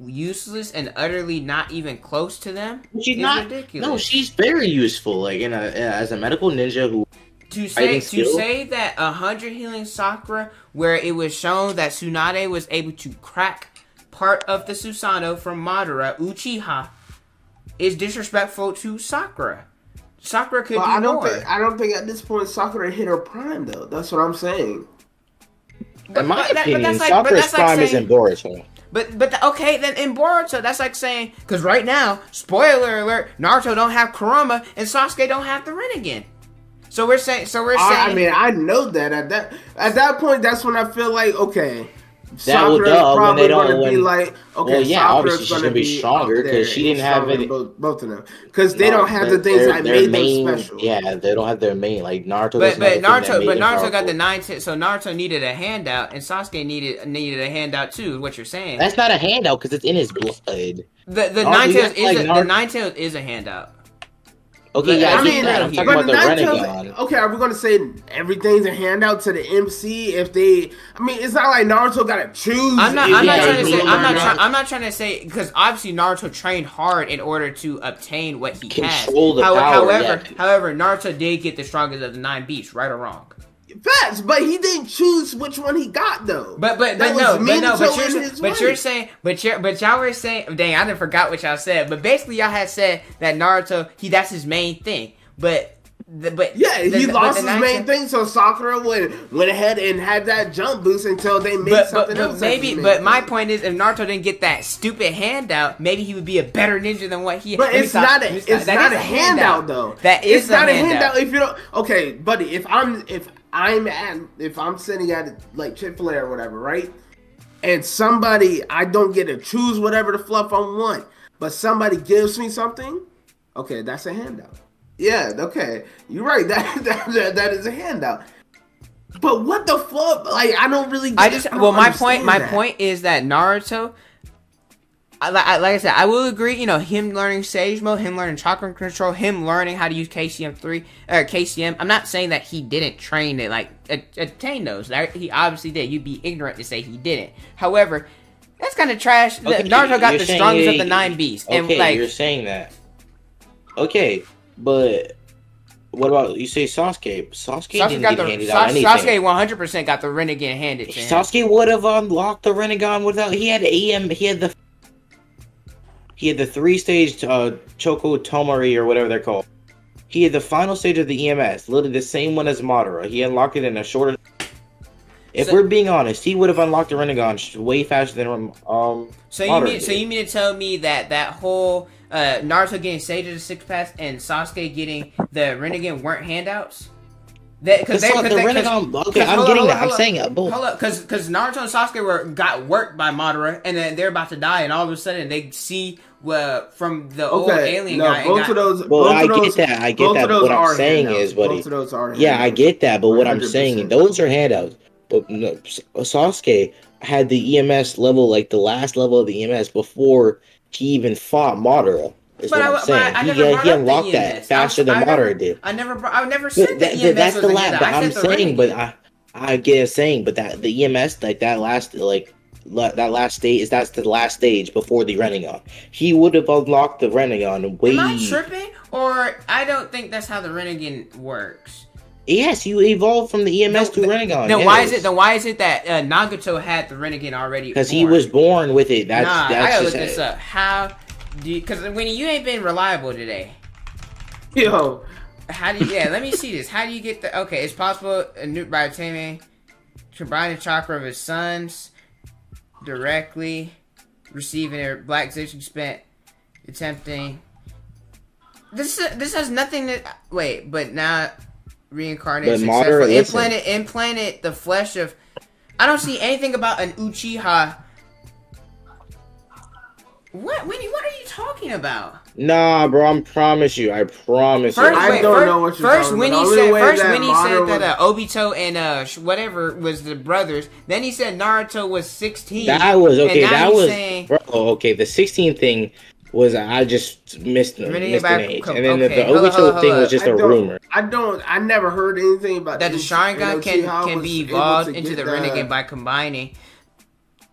useless and utterly not even close to them, She's is not. ridiculous. No, she's very useful. Like in a as a medical ninja who to say to skill? say that a hundred healing Sakura, where it was shown that Tsunade was able to crack part of the Susanoo from Madara Uchiha, is disrespectful to Sakura. Sakura could But do I don't more. think I don't think at this point Sakura hit her prime though. That's what I'm saying. But- in my but that- but opinion, that's like- but Sakura's that's like prime is in Boruto. But but the, okay, then in Boruto, that's like saying because right now, spoiler alert, Naruto don't have Kurama and Sasuke don't have the Rinnegan. So we're saying, so we're saying, I, I mean, I know that at that at that point, that's when I feel like okay, That would- Sakura's duh, when probably they don't- going to be like okay, Well, yeah, Sakura's obviously she's gonna gonna be be stronger because she didn't have any- both, both of them because they No, don't have the things their- that their made main, them special. Yeah, they don't have their main like Naruto. but but have the thing that Naruto, but Naruto got the nine. T- so Naruto needed a handout, and Sasuke needed needed a handout too. What you're saying? That's not a handout because it's in his blood. the the Naruto, nine tails is like, a, the nine tails is a handout. Okay, yeah, I I, I get mean, that. I'm talking but about the Nine Tails- Okay, are we going to say everything's a handout to the MC if they? I mean, it's not like Naruto got to choose. I'm not. I'm not trying to say. I'm not. Try, I'm not trying to say because obviously Naruto trained hard in order to obtain what he Control has. the How- power, however, yeah. however, Naruto did get the strongest of the nine beasts, right or wrong. Facts, but he didn't choose which one he got though. But but That but no, was but no, but you're, but you're saying, but you're, but y'all were saying, dang, I didn't forgot what y'all said. But basically, y'all had said that Naruto, he that's his main thing. But the, but Yeah, the- he but lost the his main thing, so Sakura went went ahead and had that jump boost until they made But, something but else. maybe, but main my thing. point is, if Naruto didn't get that stupid handout, maybe he would be a better ninja than what he. But it's not a it's not a handout though. That is it's not a a handout. handout. if you don't. Okay, buddy, if I'm if I'm at if I'm sitting at like Chick Fil A or whatever, right? And somebody I don't get to choose whatever the fluff I want, but somebody gives me something. Okay, that's a handout. Yeah, okay, you're right. That that, that, that is a handout. But what the fuck? Like I don't really. I just don't well, my point, understand my that. point is that Naruto. I, I, like I said, I will agree. You know, him learning Sage Mode, him learning chakra control, him learning how to use KCM three or KCM. I'm not saying that he didn't train it, like attain those. That- He obviously did. You'd be ignorant to say he didn't. However, that's kind of trash. Okay, Naruto got the strongest of the nine beasts, and Okay, like you're saying that. Okay, but what about you say Sasuke? Sasuke, Sasuke didn't got get the handed out anything. Sasuke 100 percent got the Rinnegan handed to him. Sasuke would have unlocked the Rinnegan without. He had AM. He had the. He had the three stage uh, Choco Tomari or whatever they're called. He had the final stage of the EMS, literally the same one as Madara. He unlocked it in a shorter. If So- we're being honest, he would have unlocked the Rinnegan way faster than um. So you Madara mean so you mean to tell me that that whole uh, Naruto getting Sage of the Six Paths and Sasuke getting the Rinnegan weren't handouts? That because It's they not cause the they, 'cause- Rinnegan. Okay, 'cause I'm hold getting up, that. hold I'm saying it. Both. Hold up, because because Naruto and Sasuke were got worked by Madara, and then they're about to die, and all of a sudden they see uh, from the old Okay, alien no, guy. both got- of those. Well, both I of get that. I get that. What I'm saying handouts. is, buddy. Both of those are. Yeah, I get that, but what I'm saying, those are handouts. But no, Sasuke had the EMS level, like the last level of the EMS, before he even fought Madara. Is But what I- but saying. I he never got- brought he unlocked that faster I- than I never- Madara did. I never, I never said But that, that, the EMS that's was the last. But I I'm saying, but. I, I get saying, but that the EMS, like that last, like la- that last stage is that's the last stage before the Rinnegan. He would have unlocked the Rinnegan way. Am I tripping? Or I don't think that's how the Rinnegan works. Yes, you evolved from the EMS to Rinnegan. Then why is it? Then why is it that uh, Nagato had the Rinnegan already? Because he was born with it. That's nah, that's I gotta look this up. How? Because when you ain't been reliable today. Yo, How do you? Yeah, let me see this. How do you get the? Okay, it's possible a new by obtaining combine the chakra of his sons directly, receiving a black zixi spent attempting. This this has nothing to wait, but now reincarnate But successful. Madara, listen. implanted implanted the flesh of. I don't see anything about an Uchiha. What, Winy? What are you talking about? Nah, bro. I promise you. I promise First, you. I wait, don't first, know what you're first talking when about. he said first that when said that uh, Obito and uh whatever was the brothers, then he said Naruto was sixteen. That was okay. And now That was saying- bro. Okay, the 16 thing was I just missed, the- Rinnegan missed back- an age, and then the, okay, the hold on, Obito hold on, thing hold was just I a rumor. I don't. I never heard anything about that the this, Sharingan can can be evolved into get the Renegade by combining.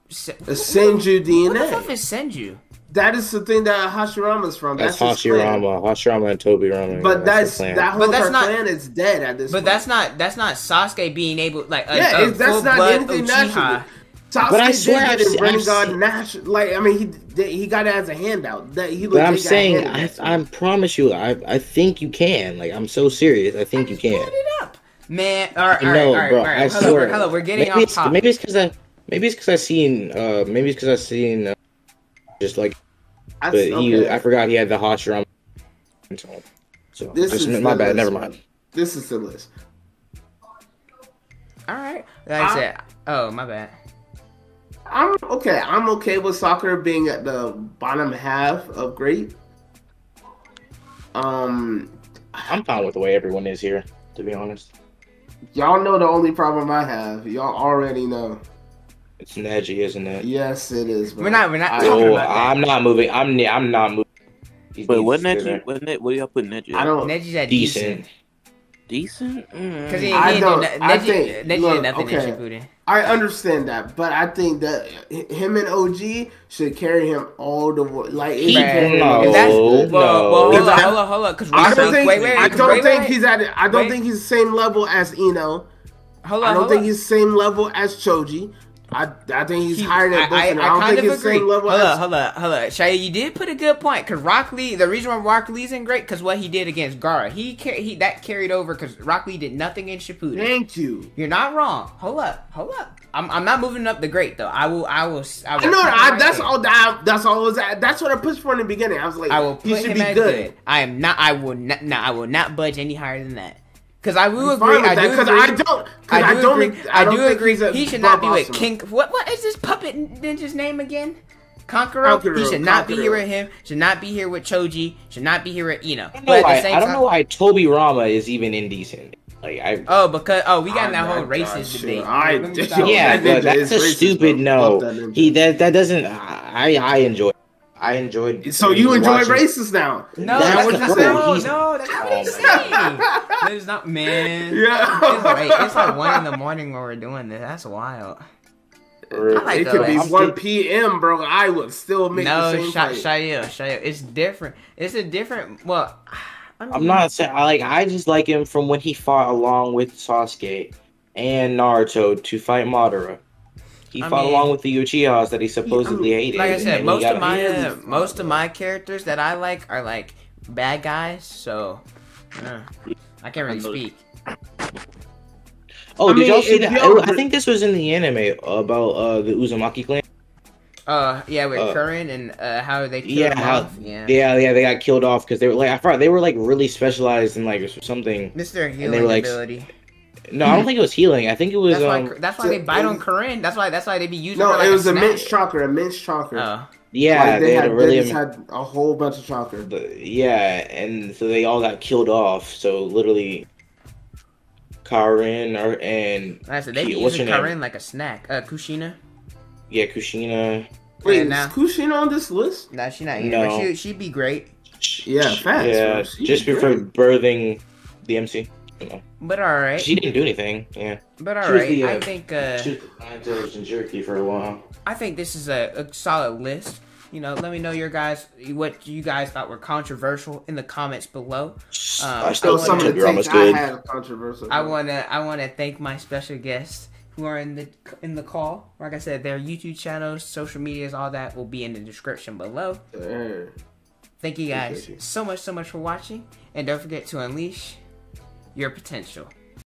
Se- the Senju What the fuck DNA. is Senju? That is the thing that Hashirama's from. That's, That's. Hashirama, Hashirama, and Tobirama. But that's the plan. that whole But that's not- clan is dead at this. Point. But point. that's not that's not Sasuke being able like a, yeah. a that's full not blood anything Uchiha. natural. Sasuke But I swear get I've his se- I've Rinnegan seen- natu- Like I mean, he he got it as a handout. That he. But I'm saying, I, I promise you, I, I think you can. Like, I'm so serious. I think you can. Pulled it up, man. All right, all No, all right, bro, all right. I Hold swear. up, hold up. We're getting maybe off topic. maybe it's because I, maybe it's because I seen, uh, maybe it's because I seen, uh, just like, I- but he. I forgot he had the Hashirama. So, This just, is my the bad. list, Never mind. This is the list. All right, like I I- said. Oh, my bad. I'm okay. I'm okay with Sakura being at the bottom half of great. Um, I'm fine with the way everyone is here. To be honest, y'all know the only problem I have. Y'all already know. It's Neji, isn't it? Yes, it is. bro. We're not- we're not I, talking oh, about I'm not moving. I'm, I'm not moving. He But needs what to stay Neji? there. What Net? What do y'all put Neji? I don't. Neji's at Decent. decent. decent. Mm. Because he, he I don't- do I no- Neji, think- Neji look, did nothing okay. in Shippuden. I understand that, but I think that him and OG should carry him all the way. Like it He- should carry him no, all the If way. that's, no. well, well, hold Because on, I- hold on, hold on. Because I don't think. wait, wait, I wait, don't wait, think wait. he's at. I don't Wait. think he's the same level as Ino. Hold on, I don't hold think on. he's the same level as Choji. I I think he's He- higher than both I, I. I, don't kind think of agree. same level hold up, hold up, hold up. Shia, you did put a good point because Rock Lee. The reason why Rock Lee's in great because what he did against Gaara, he he that carried over because Rock Lee did nothing in Shippuden. Thank you. You're not wrong. Hold up, hold up. I'm, I'm not moving up the great though. I will I will I will. I know. I, right that's there. all. That, that's all. Was at. That's what I pushed for in the beginning. I was like, I will he put should him be good. good. I am not. I will not. No, I will not budge any higher than that. Because I will agree. fine I that, do 'cause agree. I don't. I I, do don't. agree. I, I don't do agree. he's a He should not be with Barbossa. King. What? What is this puppet ninja's name again? Kankuro. Kankuro, He should not be here with him. Should not be here with Choji. Should not be here with Ino. I don't know why. I don't know why Tobirama is even indecent. Like I. Oh, because oh, we got I- in that I- whole I- racist shit, debate. I- Let yeah, that that's is a racist, stupid bro. no. That. He that that doesn't. I I enjoy. I enjoyed. So you enjoy watching- racists now? No, That's that's what you the- said? no, no, that's not what he's Oh my saying. That's not, man. Yeah. It's late. It's like one in the morning when we're doing this. That's wild. Like it the could be way- one p.m., bro. I would still make No, the same Sha- fight. Shayo, Shayo. It's different. It's a different. Well, I mean, I'm not saying I like. I just like him from when he fought along with Sasuke and Naruto to fight Madara. He I fought mean- along with the Uchihas that he supposedly hated. Like I said, most of my uh, most of my characters that I like are like bad guys. So, uh, I can't really speak. Oh, I did mean, y'all see that? y'all- I think this was in the anime about uh the Uzumaki clan. Uh, yeah, with Uh, Karin and uh, how they killed yeah, how- off. Yeah, Yeah, yeah, they got killed off because they were like I thought they were like really specialized in like something. Mr. they Healing were, like, ability. No, I don't think it was healing. I think it was That's why. um That's why so they bite it on was- Karin. That's why. That's why they be using. No, her like it was a snack. mince chakra, a mince chakra. Oh, yeah like they, they, had, had, a really they just had a whole bunch of chakra. the- yeah, and so they all got killed off. So literally, Karin or and I said they be what's using her name? Like a snack. Uh, Kushina. yeah, Kushina. Wait, And now- is Kushina on this list? Nah, she not here, No. she she'd be great. Yeah, facts, Yeah, bro. Just before great. birthing the MC. But all right. She didn't do anything. Yeah. But all she was right. the, uh, I think uh, She was behind and Jerky for a while. I think this is a, a solid list. You know, let me know your guys what you guys thought were controversial in the comments below. I I Still, still wanna- some of the you're takes almost I had are controversial. I wanna I wanna thank my special guests who are in the in the call. Like I said, their YouTube channels, social medias, all that will be in the description below. Yeah. Thank you guys Appreciate you. so much, so much for watching, and don't forget to unleash your potential.